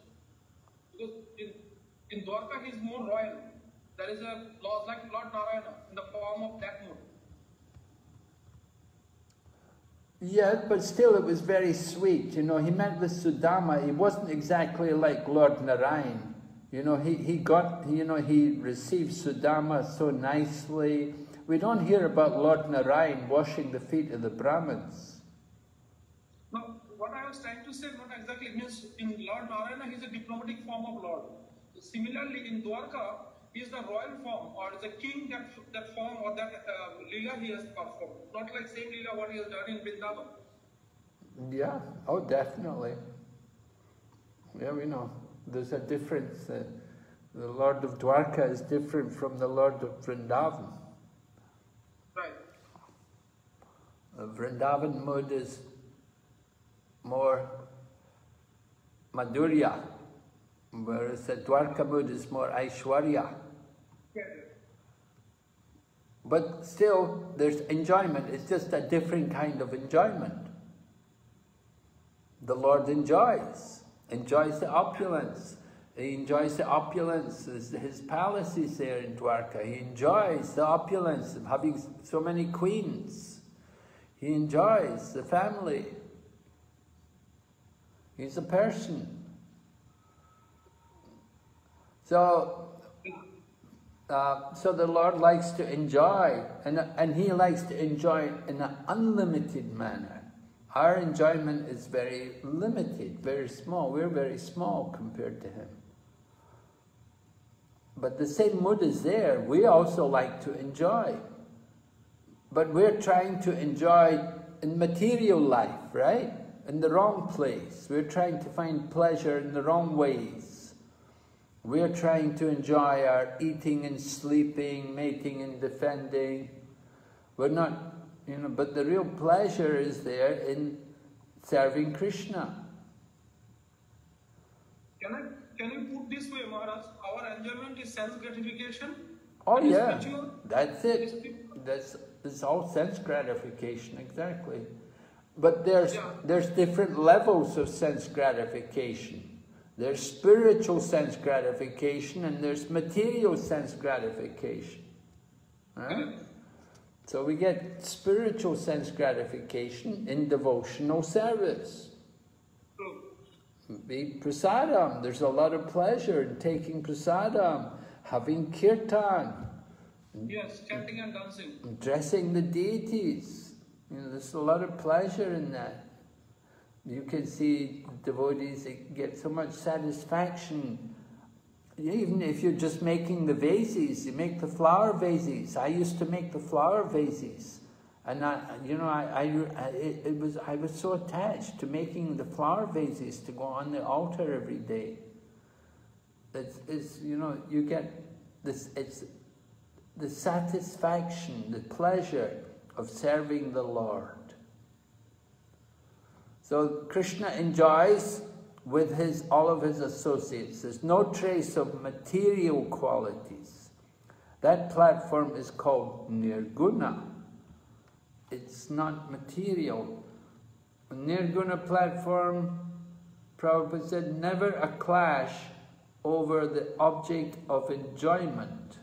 Because in, in Dwarka he is more royal. There is a law like Lord Narayana in the form of that mode. Yeah, but still it was very sweet. You know, he met with Sudama. He wasn't exactly like Lord Narayan. You know, he, he got, you know, he received Sudama so nicely. We don't hear about Lord Narayan washing the feet of the Brahmins. Now, what I was trying to say, not exactly, means in Lord Narayana, he's a diplomatic form of Lord. Similarly, in Dwarka, he is the royal form or the king that that form or that uh, lila he has performed. Not like same lila what he has done in Vrindavan. Yeah, oh, definitely. Yeah, we know. There's a difference. Uh, the Lord of Dwarka is different from the Lord of Vrindavan. Right. Vrindavan mood is more Madhurya, whereas the Dwarka mood is more Aishwarya. But still, there's enjoyment. It's just a different kind of enjoyment. The Lord enjoys, enjoys the opulence. He enjoys the opulence. His, palace is there in Dwarka. He enjoys the opulence of having so many queens. He enjoys the family. He's a person. So uh, so the Lord likes to enjoy, and, and He likes to enjoy in an unlimited manner. Our enjoyment is very limited, very small. We're very small compared to Him. But the same mood is there. We also like to enjoy. But we're trying to enjoy in material life, right? In the wrong place. We're trying to find pleasure in the wrong ways. We're trying to enjoy our eating and sleeping, mating and defending. We're not, you know, but the real pleasure is there in serving Krishna. Can I can you put this way, Maharaj? Enjoyment is sense gratification. Oh yeah, that's it. That's it's all sense gratification, exactly. But there's there's different levels of sense gratification. There's spiritual sense gratification and there's material sense gratification. Right? So we get spiritual sense gratification in devotional service. Prasadam. There's a lot of pleasure in taking prasadam, having kirtan, Yes, chanting and dancing. dressing the deities. You know, there's a lot of pleasure in that. You can see devotees get so much satisfaction. Even if you're just making the vases, you make the flower vases. I used to make the flower vases. And I, you know, I, I, it, it was, I was so attached to making the flower vases to go on the altar every day. It's, it's you know, you get this, it's the satisfaction, the pleasure of serving the Lord. So Krishna enjoys with his all of his associates. There's no trace of material qualities. That platform is called nirguna. It's not material. A nirguna platform, Prabhupada said, never a clash over the object of enjoyment.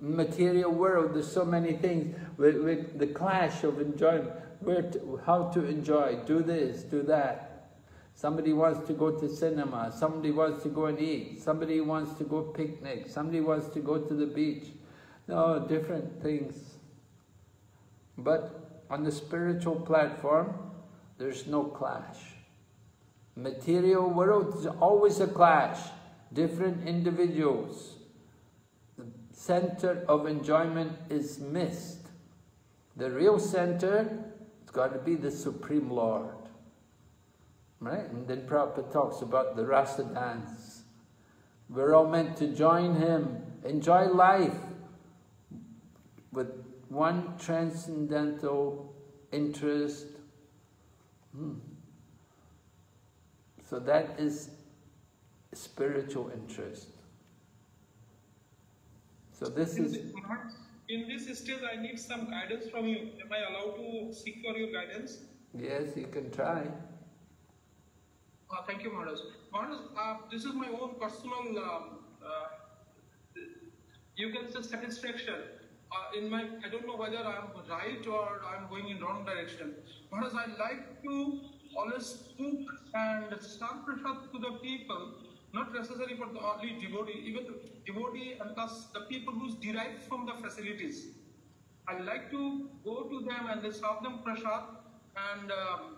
Material world, there's so many things with, with the clash of enjoyment where to, how to enjoy, do this, do that. Somebody wants to go to cinema, somebody wants to go and eat, somebody wants to go picnic, somebody wants to go to the beach. No, different things. But on the spiritual platform, there's no clash. Material world is always a clash. Different individuals. The center of enjoyment is missed. The real center it's got to be the Supreme Lord. Right? And then Prabhupada talks about the rasa dance. We're all meant to join him, enjoy life with one transcendental interest. Hmm. So that is spiritual interest. So this In is this, in this stage, I need some guidance from you. Am I allowed to seek for your guidance? yes, you can try. Uh, thank you, Maharaj. Maharaj, uh, this is my own personal, um, uh, you can say satisfaction. Uh, in my, I don't know whether I'm right or I'm going in wrong direction. Maharaj, I like to always cook and serve prasad to the people, not necessarily for the only devotee, even devotee and plus the people who's derived from the facilities. I like to go to them and serve them prasad and um,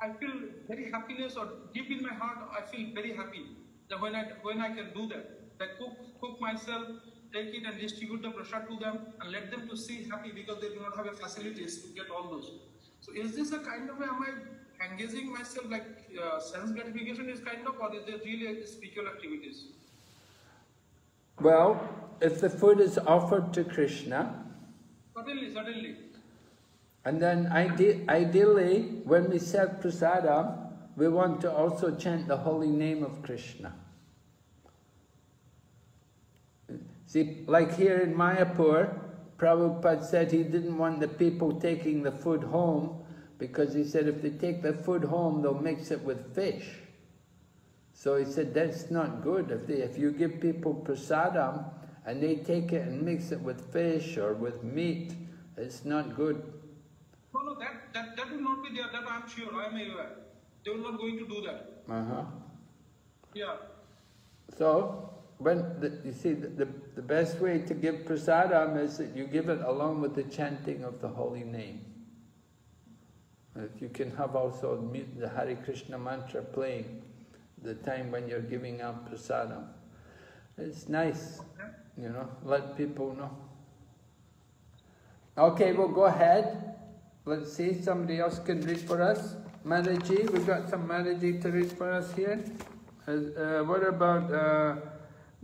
I feel very happiness or deep in my heart I feel very happy that when I when I can do that. I cook cook myself, take it and distribute the prasad to them and let them to see happy because they do not have a facilities to get all those. So is this a kind of am I engaging myself like uh, sense gratification is kind of or is it really a spiritual activities? Well, if the food is offered to Krishna, Certainly, certainly. and then ide- ideally, when we serve prasadam, we want to also chant the holy name of Krishna. See, like here in Mayapur, Prabhupada said he didn't want the people taking the food home because he said if they take the food home, they'll mix it with fish. So he said that's not good. If they, if you give people prasadam and they take it and mix it with fish or with meat, it's not good. No, no, that, that, that will not be there, that I'm sure, I am aware. They were not going to do that. Uh-huh. Yeah. So, when the, you see, the, the, the best way to give prasadam is that you give it along with the chanting of the holy name. If you can have also the Hare Krishna mantra playing the time when you're giving out prasadam. It's nice, you know, let people know. Okay, well go ahead. Let's see, somebody else can read for us. Manaji, we've got some Manaji to read for us here. Uh, uh, what about uh,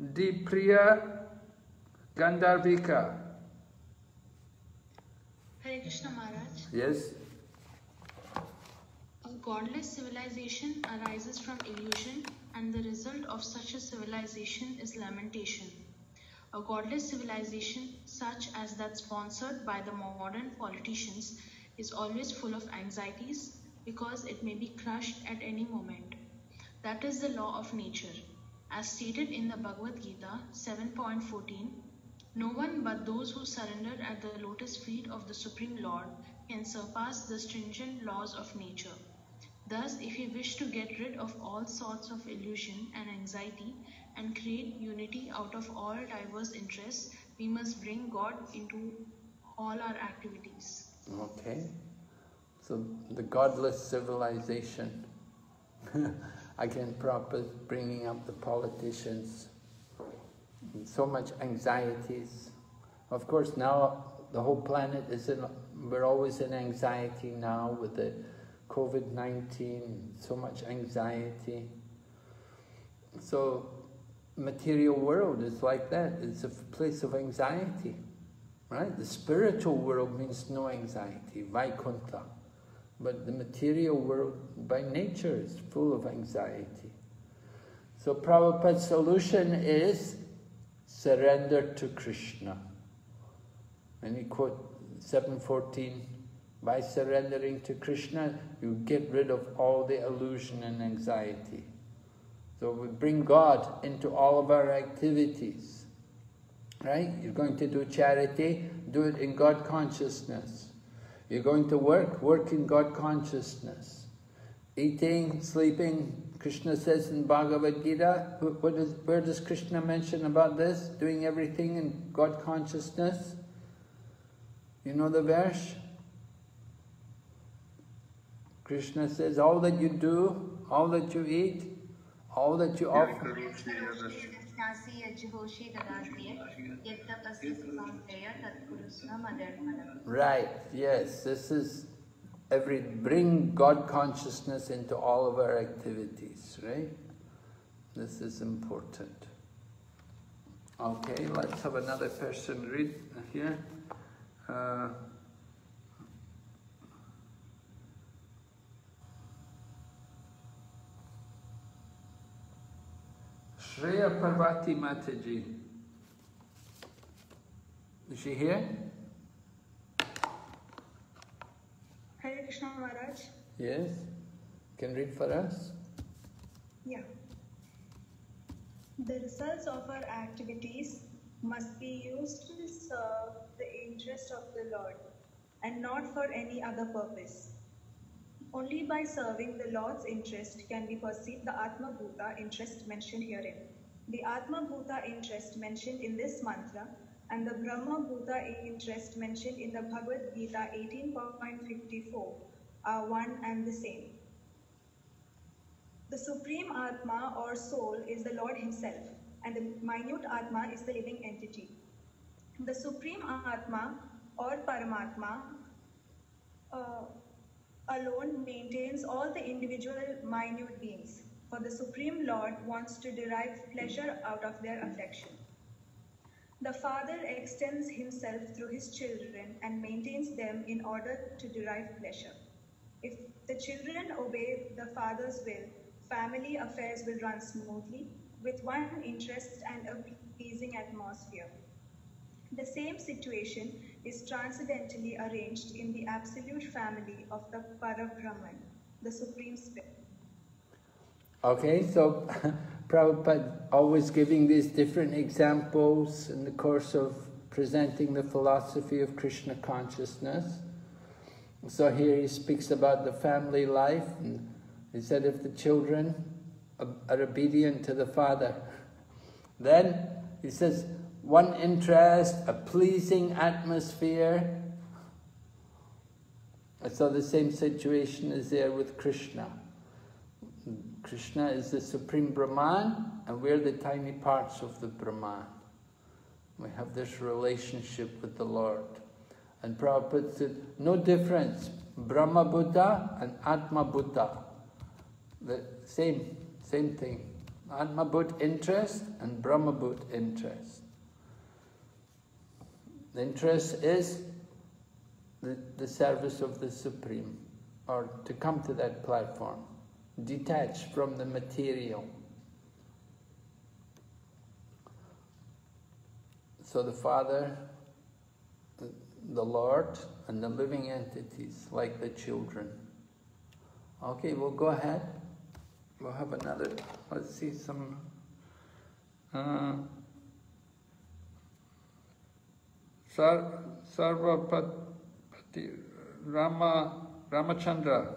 Dipriya Gandharvika? Hare Krishna Maharaj. Yes? A godless civilization arises from illusion, and the result of such a civilization is lamentation. A godless civilization, such as that sponsored by the more modern politicians, is always full of anxieties because it may be crushed at any moment. That is the law of nature. As stated in the Bhagavad Gita 7.14, no one but those who surrender at the lotus feet of the Supreme Lord can surpass the stringent laws of nature. Thus, if we wish to get rid of all sorts of illusion and anxiety and create unity out of all diverse interests, we must bring God into all our activities. Okay. So the godless civilization. <laughs> Again, Prabhupada bringing up the politicians. So much anxieties. Of course, now the whole planet is in, we're always in anxiety now with the COVID-19, so much anxiety. So material world is like that. It's a place of anxiety, right? The spiritual world means no anxiety, Vaikuntha. But the material world by nature is full of anxiety. So Prabhupada's solution is surrender to Krishna. And he quote 714, by surrendering to Krishna, you get rid of all the illusion and anxiety. So we bring God into all of our activities. Right? You're going to do charity, do it in God consciousness. You're going to work, work in God consciousness. Eating, sleeping, Krishna says in Bhagavad Gita, what is, where does Krishna mention about this? Doing everything in God consciousness? You know the verse? Krishna says, all that you do, all that you eat, all that you offer. Right, yes, this is every, bring God consciousness into all of our activities, right? This is important. Okay, let's have another person read here. Uh, Shreya Parvati Mataji. Is she here? Hare Krishna Maharaj. Yes. Can read for us? Yeah. The results of our activities must be used to serve the interest of the Lord and not for any other purpose. Only by serving the Lord's interest can we perceive the Atma Bhuta interest mentioned herein. The Atma Bhuta interest mentioned in this mantra and the Brahma Bhuta interest mentioned in the Bhagavad Gita 18.54 are one and the same. The Supreme Atma or soul is the Lord Himself, and the minute Atma is the living entity. The Supreme Atma or Paramatma uh, alone maintains all the individual minute beings, for the Supreme Lord wants to derive pleasure out of their affection. The Father extends Himself through His children and maintains them in order to derive pleasure. If the children obey the Father's will, family affairs will run smoothly with one interest and a pleasing atmosphere. The same situation is transcendentally arranged in the absolute family of the Parabrahman, the Supreme Spirit. Okay, so <laughs> Prabhupada always giving these different examples in the course of presenting the philosophy of Krishna consciousness. So here he speaks about the family life, and he said if the children are obedient to the father, <laughs> then he says one interest, a pleasing atmosphere. So the same situation is there with Krishna. Krishna is the supreme Brahman, and we're the tiny parts of the Brahman. We have this relationship with the Lord. And Prabhupada said, no difference, Brahma Bhuta and Atma Bhuta. The same, same thing. Atma Bhuta interest and Brahma Bhuta interest. The interest is the, the service of the Supreme, or to come to that platform, detached from the material. So the Father, the, Lord, and the living entities, like the children. Okay, we'll go ahead. We'll have another, let's see some. Uh, Sar, Sarvapati Rama Ramachandra,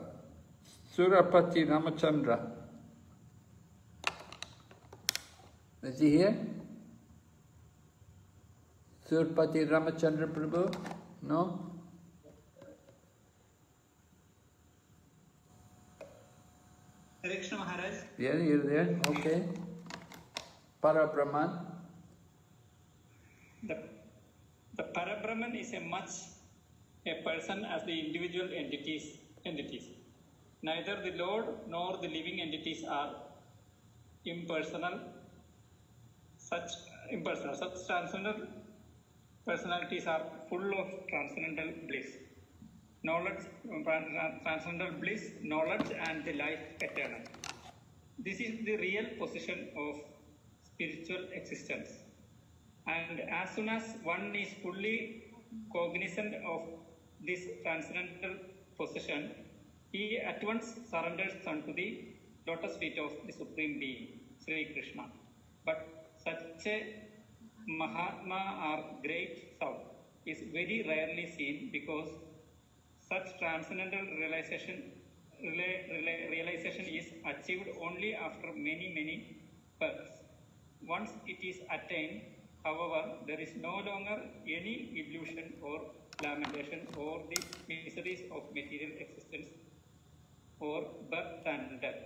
Surapati Ramachandra. Is he here? Surpati Ramachandra Prabhu? No? Krishna Maharaj. Yeah, you're there. Okay. Parabrahman. The, the Parabrahman is a much a person as the individual entities entities. Neither the Lord nor the living entities are impersonal. Such impersonal, such transcendental personalities are full of transcendental bliss. Knowledge, transcendental bliss, knowledge, and the life eternal. This is the real position of spiritual existence. And as soon as one is fully cognizant of this transcendental position, he at once surrenders unto the lotus feet of the Supreme Being, Sri Krishna. But such a Mahatma or great soul is very rarely seen because such transcendental realization, realization is achieved only after many, many births. Once it is attained, however, there is no longer any illusion or lamentation or the miseries of material existence or birth and death,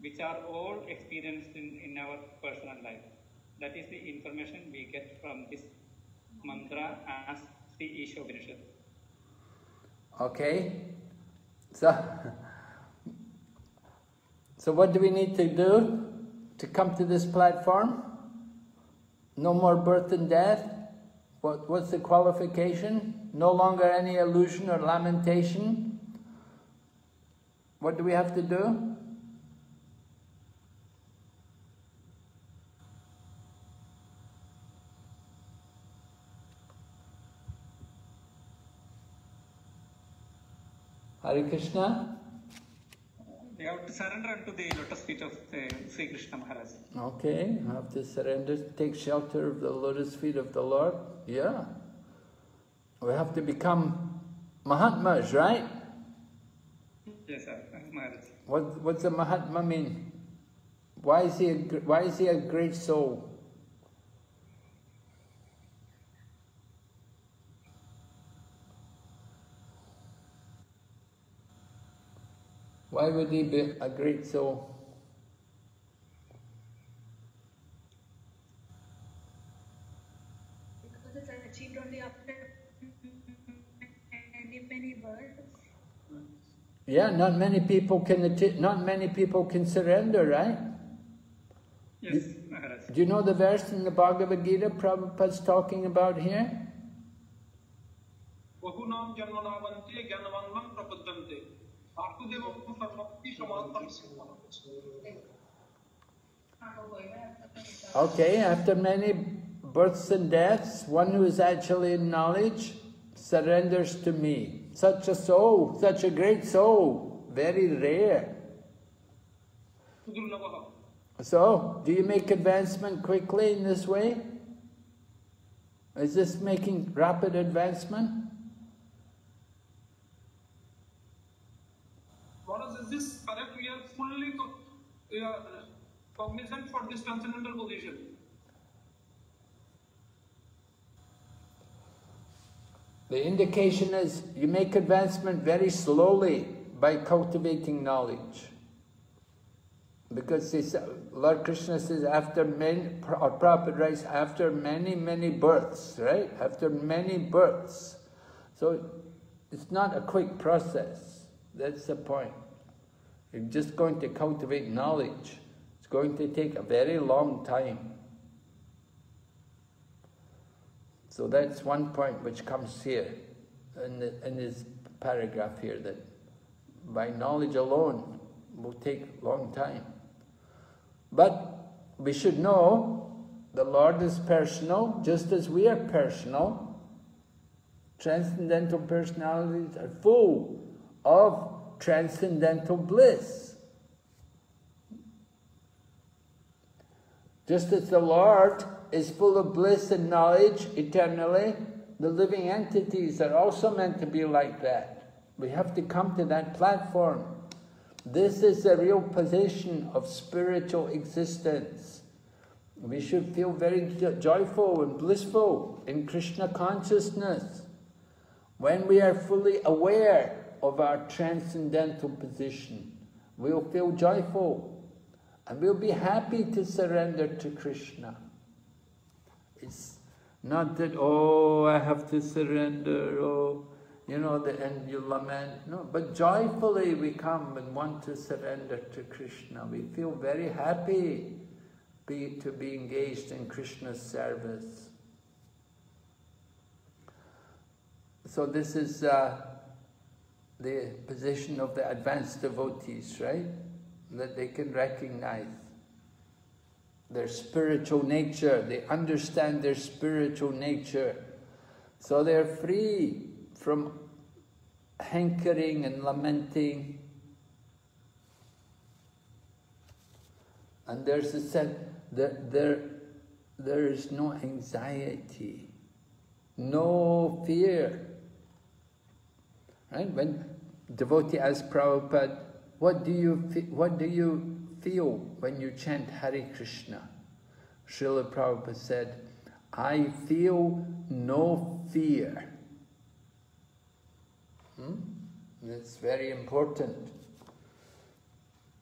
which are all experienced in, in our personal life. That is the information we get from this mantra as the Ishopanishad. Okay. So, <laughs> so what do we need to do to come to this platform? No more birth and death? What, what's the qualification? No longer any illusion or lamentation? What do we have to do? Hare Krishna? They have to surrender unto the lotus feet of uh, Sri Krishna Maharaj. Okay, have to surrender, take shelter of the lotus feet of the Lord. Yeah. We have to become Mahatmas, right? Yes, sir. What, what's a Mahatma mean? Why is he a, why is he a great soul? Why would he be a great soul? Because it's achieved only after many, many births. Yeah, not many people can not many people can surrender, right? Yes. Do, do you know the verse in the Bhagavad Gita Prabhupada's talking about here? Okay, after many births and deaths, one who is actually in knowledge surrenders to me. Such a soul, such a great soul, very rare. So, do you make advancement quickly in this way? Is this making rapid advancement? Maharaj, is this correct? We are fully uh, cognizant for this transcendental position. The indication is you make advancement very slowly by cultivating knowledge. Because this, Lord Krishna says after many, or Prabhupada writes, after many, many births, right? After many births. So it's not a quick process. That's the point. You're just going to cultivate knowledge. It's going to take a very long time. So that's one point which comes here in, the, in this paragraph here that by knowledge alone will take long time. But we should know the Lord is personal just as we are personal. Transcendental personalities are full of transcendental bliss. Just as the Lord is full of bliss and knowledge eternally, the living entities are also meant to be like that. We have to come to that platform. This is the real position of spiritual existence. We should feel very joyful and blissful in Krishna consciousness. When we are fully aware of our transcendental position, we'll feel joyful and we'll be happy to surrender to Krishna. It's not that, oh, I have to surrender, oh, you know, the, and you lament. No, but joyfully we come and want to surrender to Krishna. We feel very happy be, to be engaged in Krishna's service. So this is uh, the position of the advanced devotees, right? That they can recognize their spiritual nature, they understand their spiritual nature. So they're free from hankering and lamenting. And there's a sense that there, there is no anxiety, no fear. Right? When devotee asks Prabhupada, what do you what do you feel when you chant Hare Krishna? Srila Prabhupada said, I feel no fear. Hmm? That's very important.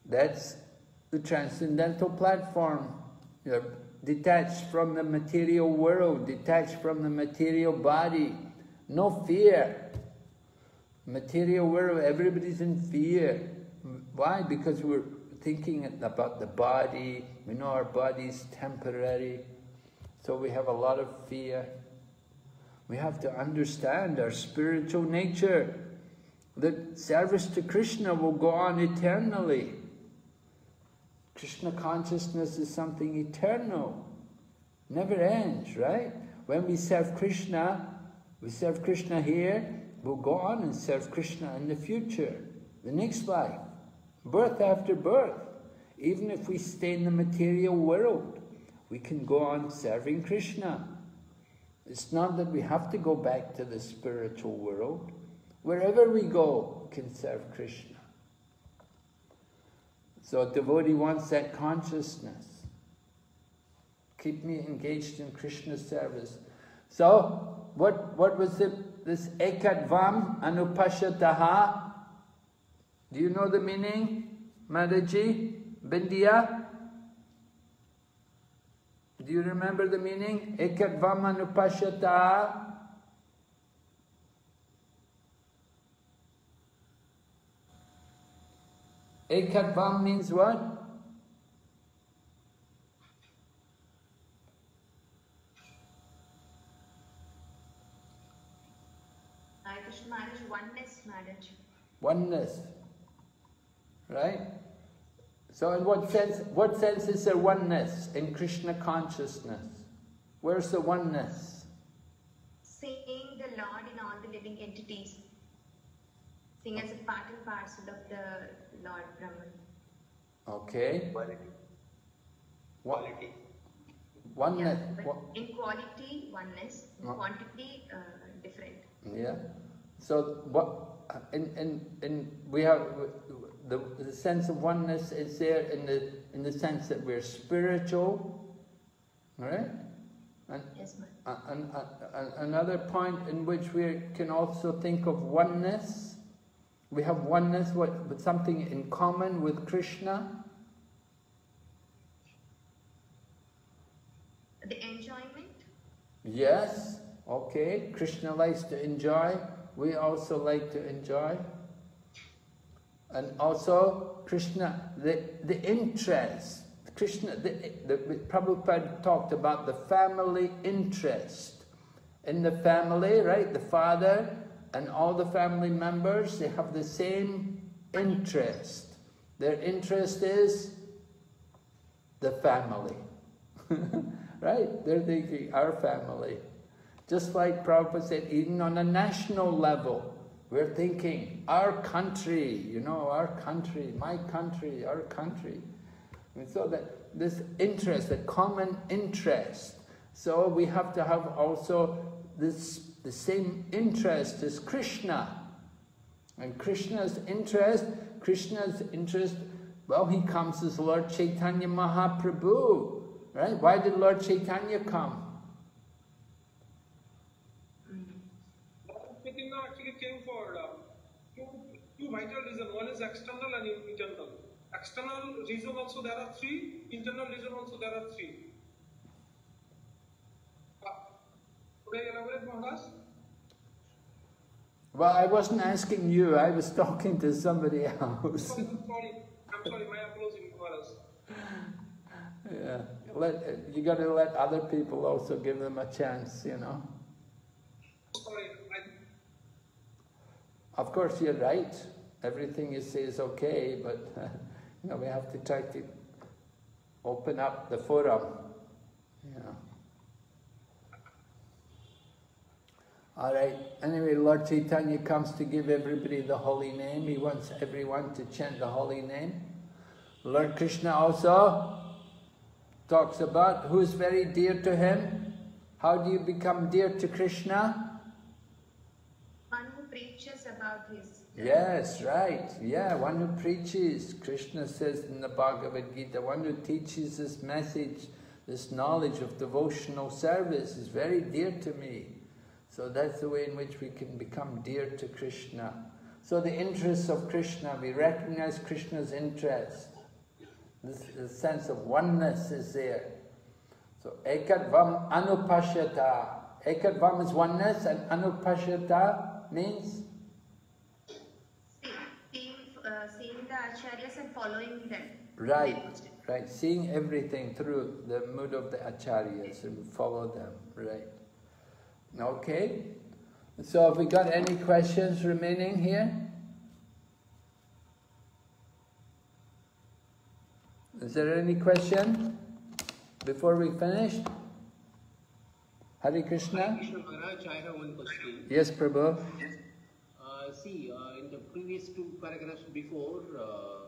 That's the transcendental platform. You're detached from the material world, detached from the material body. No fear. Material world, everybody's in fear. Why? Because we're thinking about the body. We know our body's temporary. So we have a lot of fear. We have to understand our spiritual nature. That service to Krishna will go on eternally. Krishna consciousness is something eternal, never ends, right? When we serve Krishna, we serve Krishna here, we'll go on and serve Krishna in the future, the next life, birth after birth. Even if we stay in the material world, we can go on serving Krishna. It's not that we have to go back to the spiritual world. Wherever we go, we can serve Krishna. So a devotee wants that consciousness. Keep me engaged in Krishna service. So, what, what was it? This ekatvam anupashyataha? Do you know the meaning? Mataji? Bindia? Do you remember the meaning? Ekatvam anupashyataha? Ekatvam means what? Oneness. Oneness. Right? So in what sense, what sense is there oneness in Krishna consciousness? Where's the oneness? Seeing the Lord in all the living entities. Seeing as a part and parcel of the Lord Brahman. Okay. Quality. What? Quality. Oneness. But What? in quality, oneness. In Oh. quantity, uh, different. Yeah. So what? In in in we have the the sense of oneness is there in the in the sense that we're spiritual, right? And, Yes, and, a- a- another point in which we can also think of oneness. We have oneness what, with something in common with Krishna. The enjoyment. Yes, okay. Krishna likes to enjoy. We also like to enjoy. And also, Krishna, the, the interest. Krishna, the, the, Prabhupada talked about the family interest. In the family, right, the father and all the family members, they have the same interest. Their interest is the family. <laughs> right? They're thinking our family. Just like Prabhupada said, even on a national level, we're thinking our country, you know, our country, my country, our country. And so that this interest, the common interest. So we have to have also this the same interest as Krishna. And Krishna's interest, Krishna's interest, well, he comes as Lord Chaitanya Mahaprabhu, right? Why did Lord Chaitanya come? Chaitanya actually came for uh, two, two vital reasons. One is external and internal. External reason also there are three. Internal reason also there are three. Could I elaborate, Maharaj? Well, I wasn't asking you, I was talking to somebody else. Oh, I'm sorry. I'm sorry. My apologies, Maharaj. yeah. Let, you got to let other people also give them a chance, you know. Sorry. I, Of course, you're right. Everything you say is okay, but <laughs> you know we have to try to open up the forum. All right. Anyway, Lord Chaitanya comes to give everybody the holy name. He wants everyone to chant the holy name. Lord Krishna also talks about who's very dear to him. How do you become dear to Krishna? One who preaches about his. Yes, right. Yeah, one who preaches. Krishna says in the Bhagavad Gita, one who teaches this message, this knowledge of devotional service is very dear to me. So that's the way in which we can become dear to Krishna. So the interests of Krishna, we recognize Krishna's interest. This, this sense of oneness is there. So ekatvam anupashyata. Ekatvam is oneness and anupashyata means Seeing, uh, seeing the acharyas and following them. Right, right. Seeing everything through the mood of the acharyas and follow them, right. Okay. So have we got any questions remaining here? Is there any question before we finish? Hare Krishna? Krishna Maharaj, I have one question. Yes, Prabhu. uh, see, uh, in the previous two paragraphs before, uh,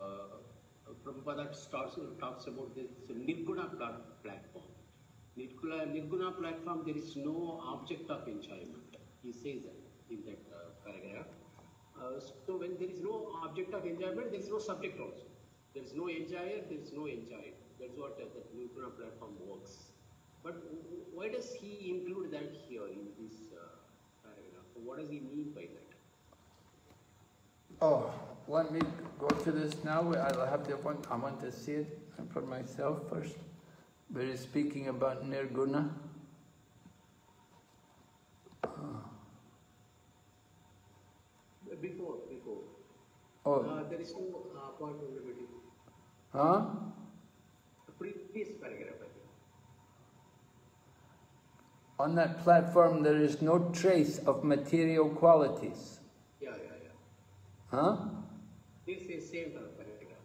Prabhupada starts, talks about this Nirguna platform. Nirguna, Nirguna platform, there is no object of enjoyment. He says that in that uh, paragraph. Uh, so when there is no object of enjoyment, there is no subject also. There is no enjoyer, there is no enjoyed. That's what uh, the Nirguna platform works. But why does he include that here in this uh, paragraph? What does he mean by that? Oh, let me go to this now. I'll have the one. I want to see it for myself first. Where he's speaking about nirguna. Before, before. Oh. Uh, there is no uh, point of liberty. Huh? The previous paragraph, I think. On that platform, there is no trace of material qualities. Yeah, yeah, yeah. Huh? This is same paragraph.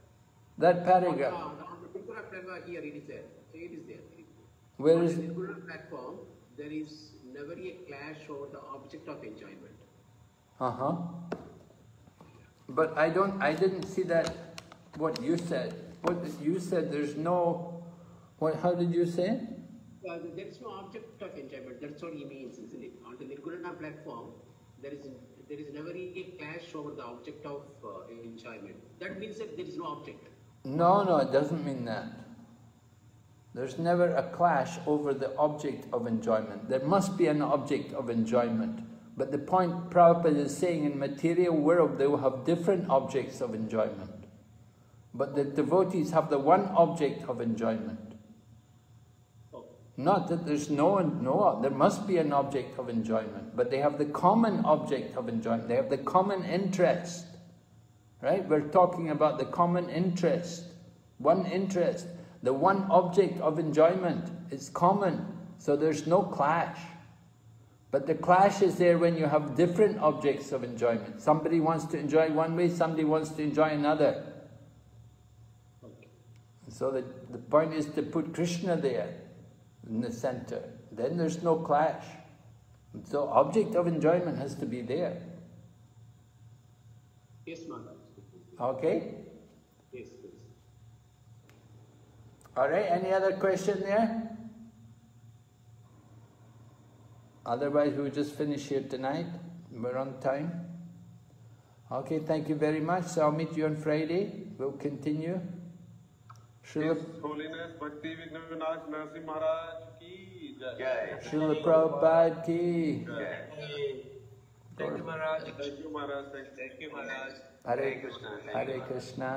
That paragraph. On, on, the Nirguna platform here, it is there. So it is there. Where on is the Nirguna platform, there is never a clash over the object of enjoyment. Uh huh. But I don't. I didn't see that. What you said. What you said. There's no. What? How did you say? Uh, there is no object of enjoyment. That's what he means, isn't it? On the Nirguna platform, there is there is never a clash over the object of uh, enjoyment. That means that there is no object. No, no. It doesn't mean that. There's never a clash over the object of enjoyment. There must be an object of enjoyment. But the point Prabhupada is saying in material world, they will have different objects of enjoyment. But the devotees have the one object of enjoyment. Not that there's no, no, there must be an object of enjoyment, but they have the common object of enjoyment. They have the common interest. Right? We're talking about the common interest. One interest. The one object of enjoyment is common, so there's no clash. But the clash is there when you have different objects of enjoyment. Somebody wants to enjoy one way, somebody wants to enjoy another. So the, the point is to put Krishna there in the center. Then there's no clash. So object of enjoyment has to be there. Yes, Maharaj. Okay? Yes, yes. Alright, any other question there? Otherwise we'll just finish here tonight. We're on time. Okay, thank you very much. So I'll meet you on Friday. We'll continue. Srila, His Holiness Bhakti Vighna Vinasa Narsi Maharaj ki jai. Srila Prabhupada ki. Thank you, Maharaj. Thank you, Maharaj. Thank you, Maharaj. Hare Krishna. Hare Krishna.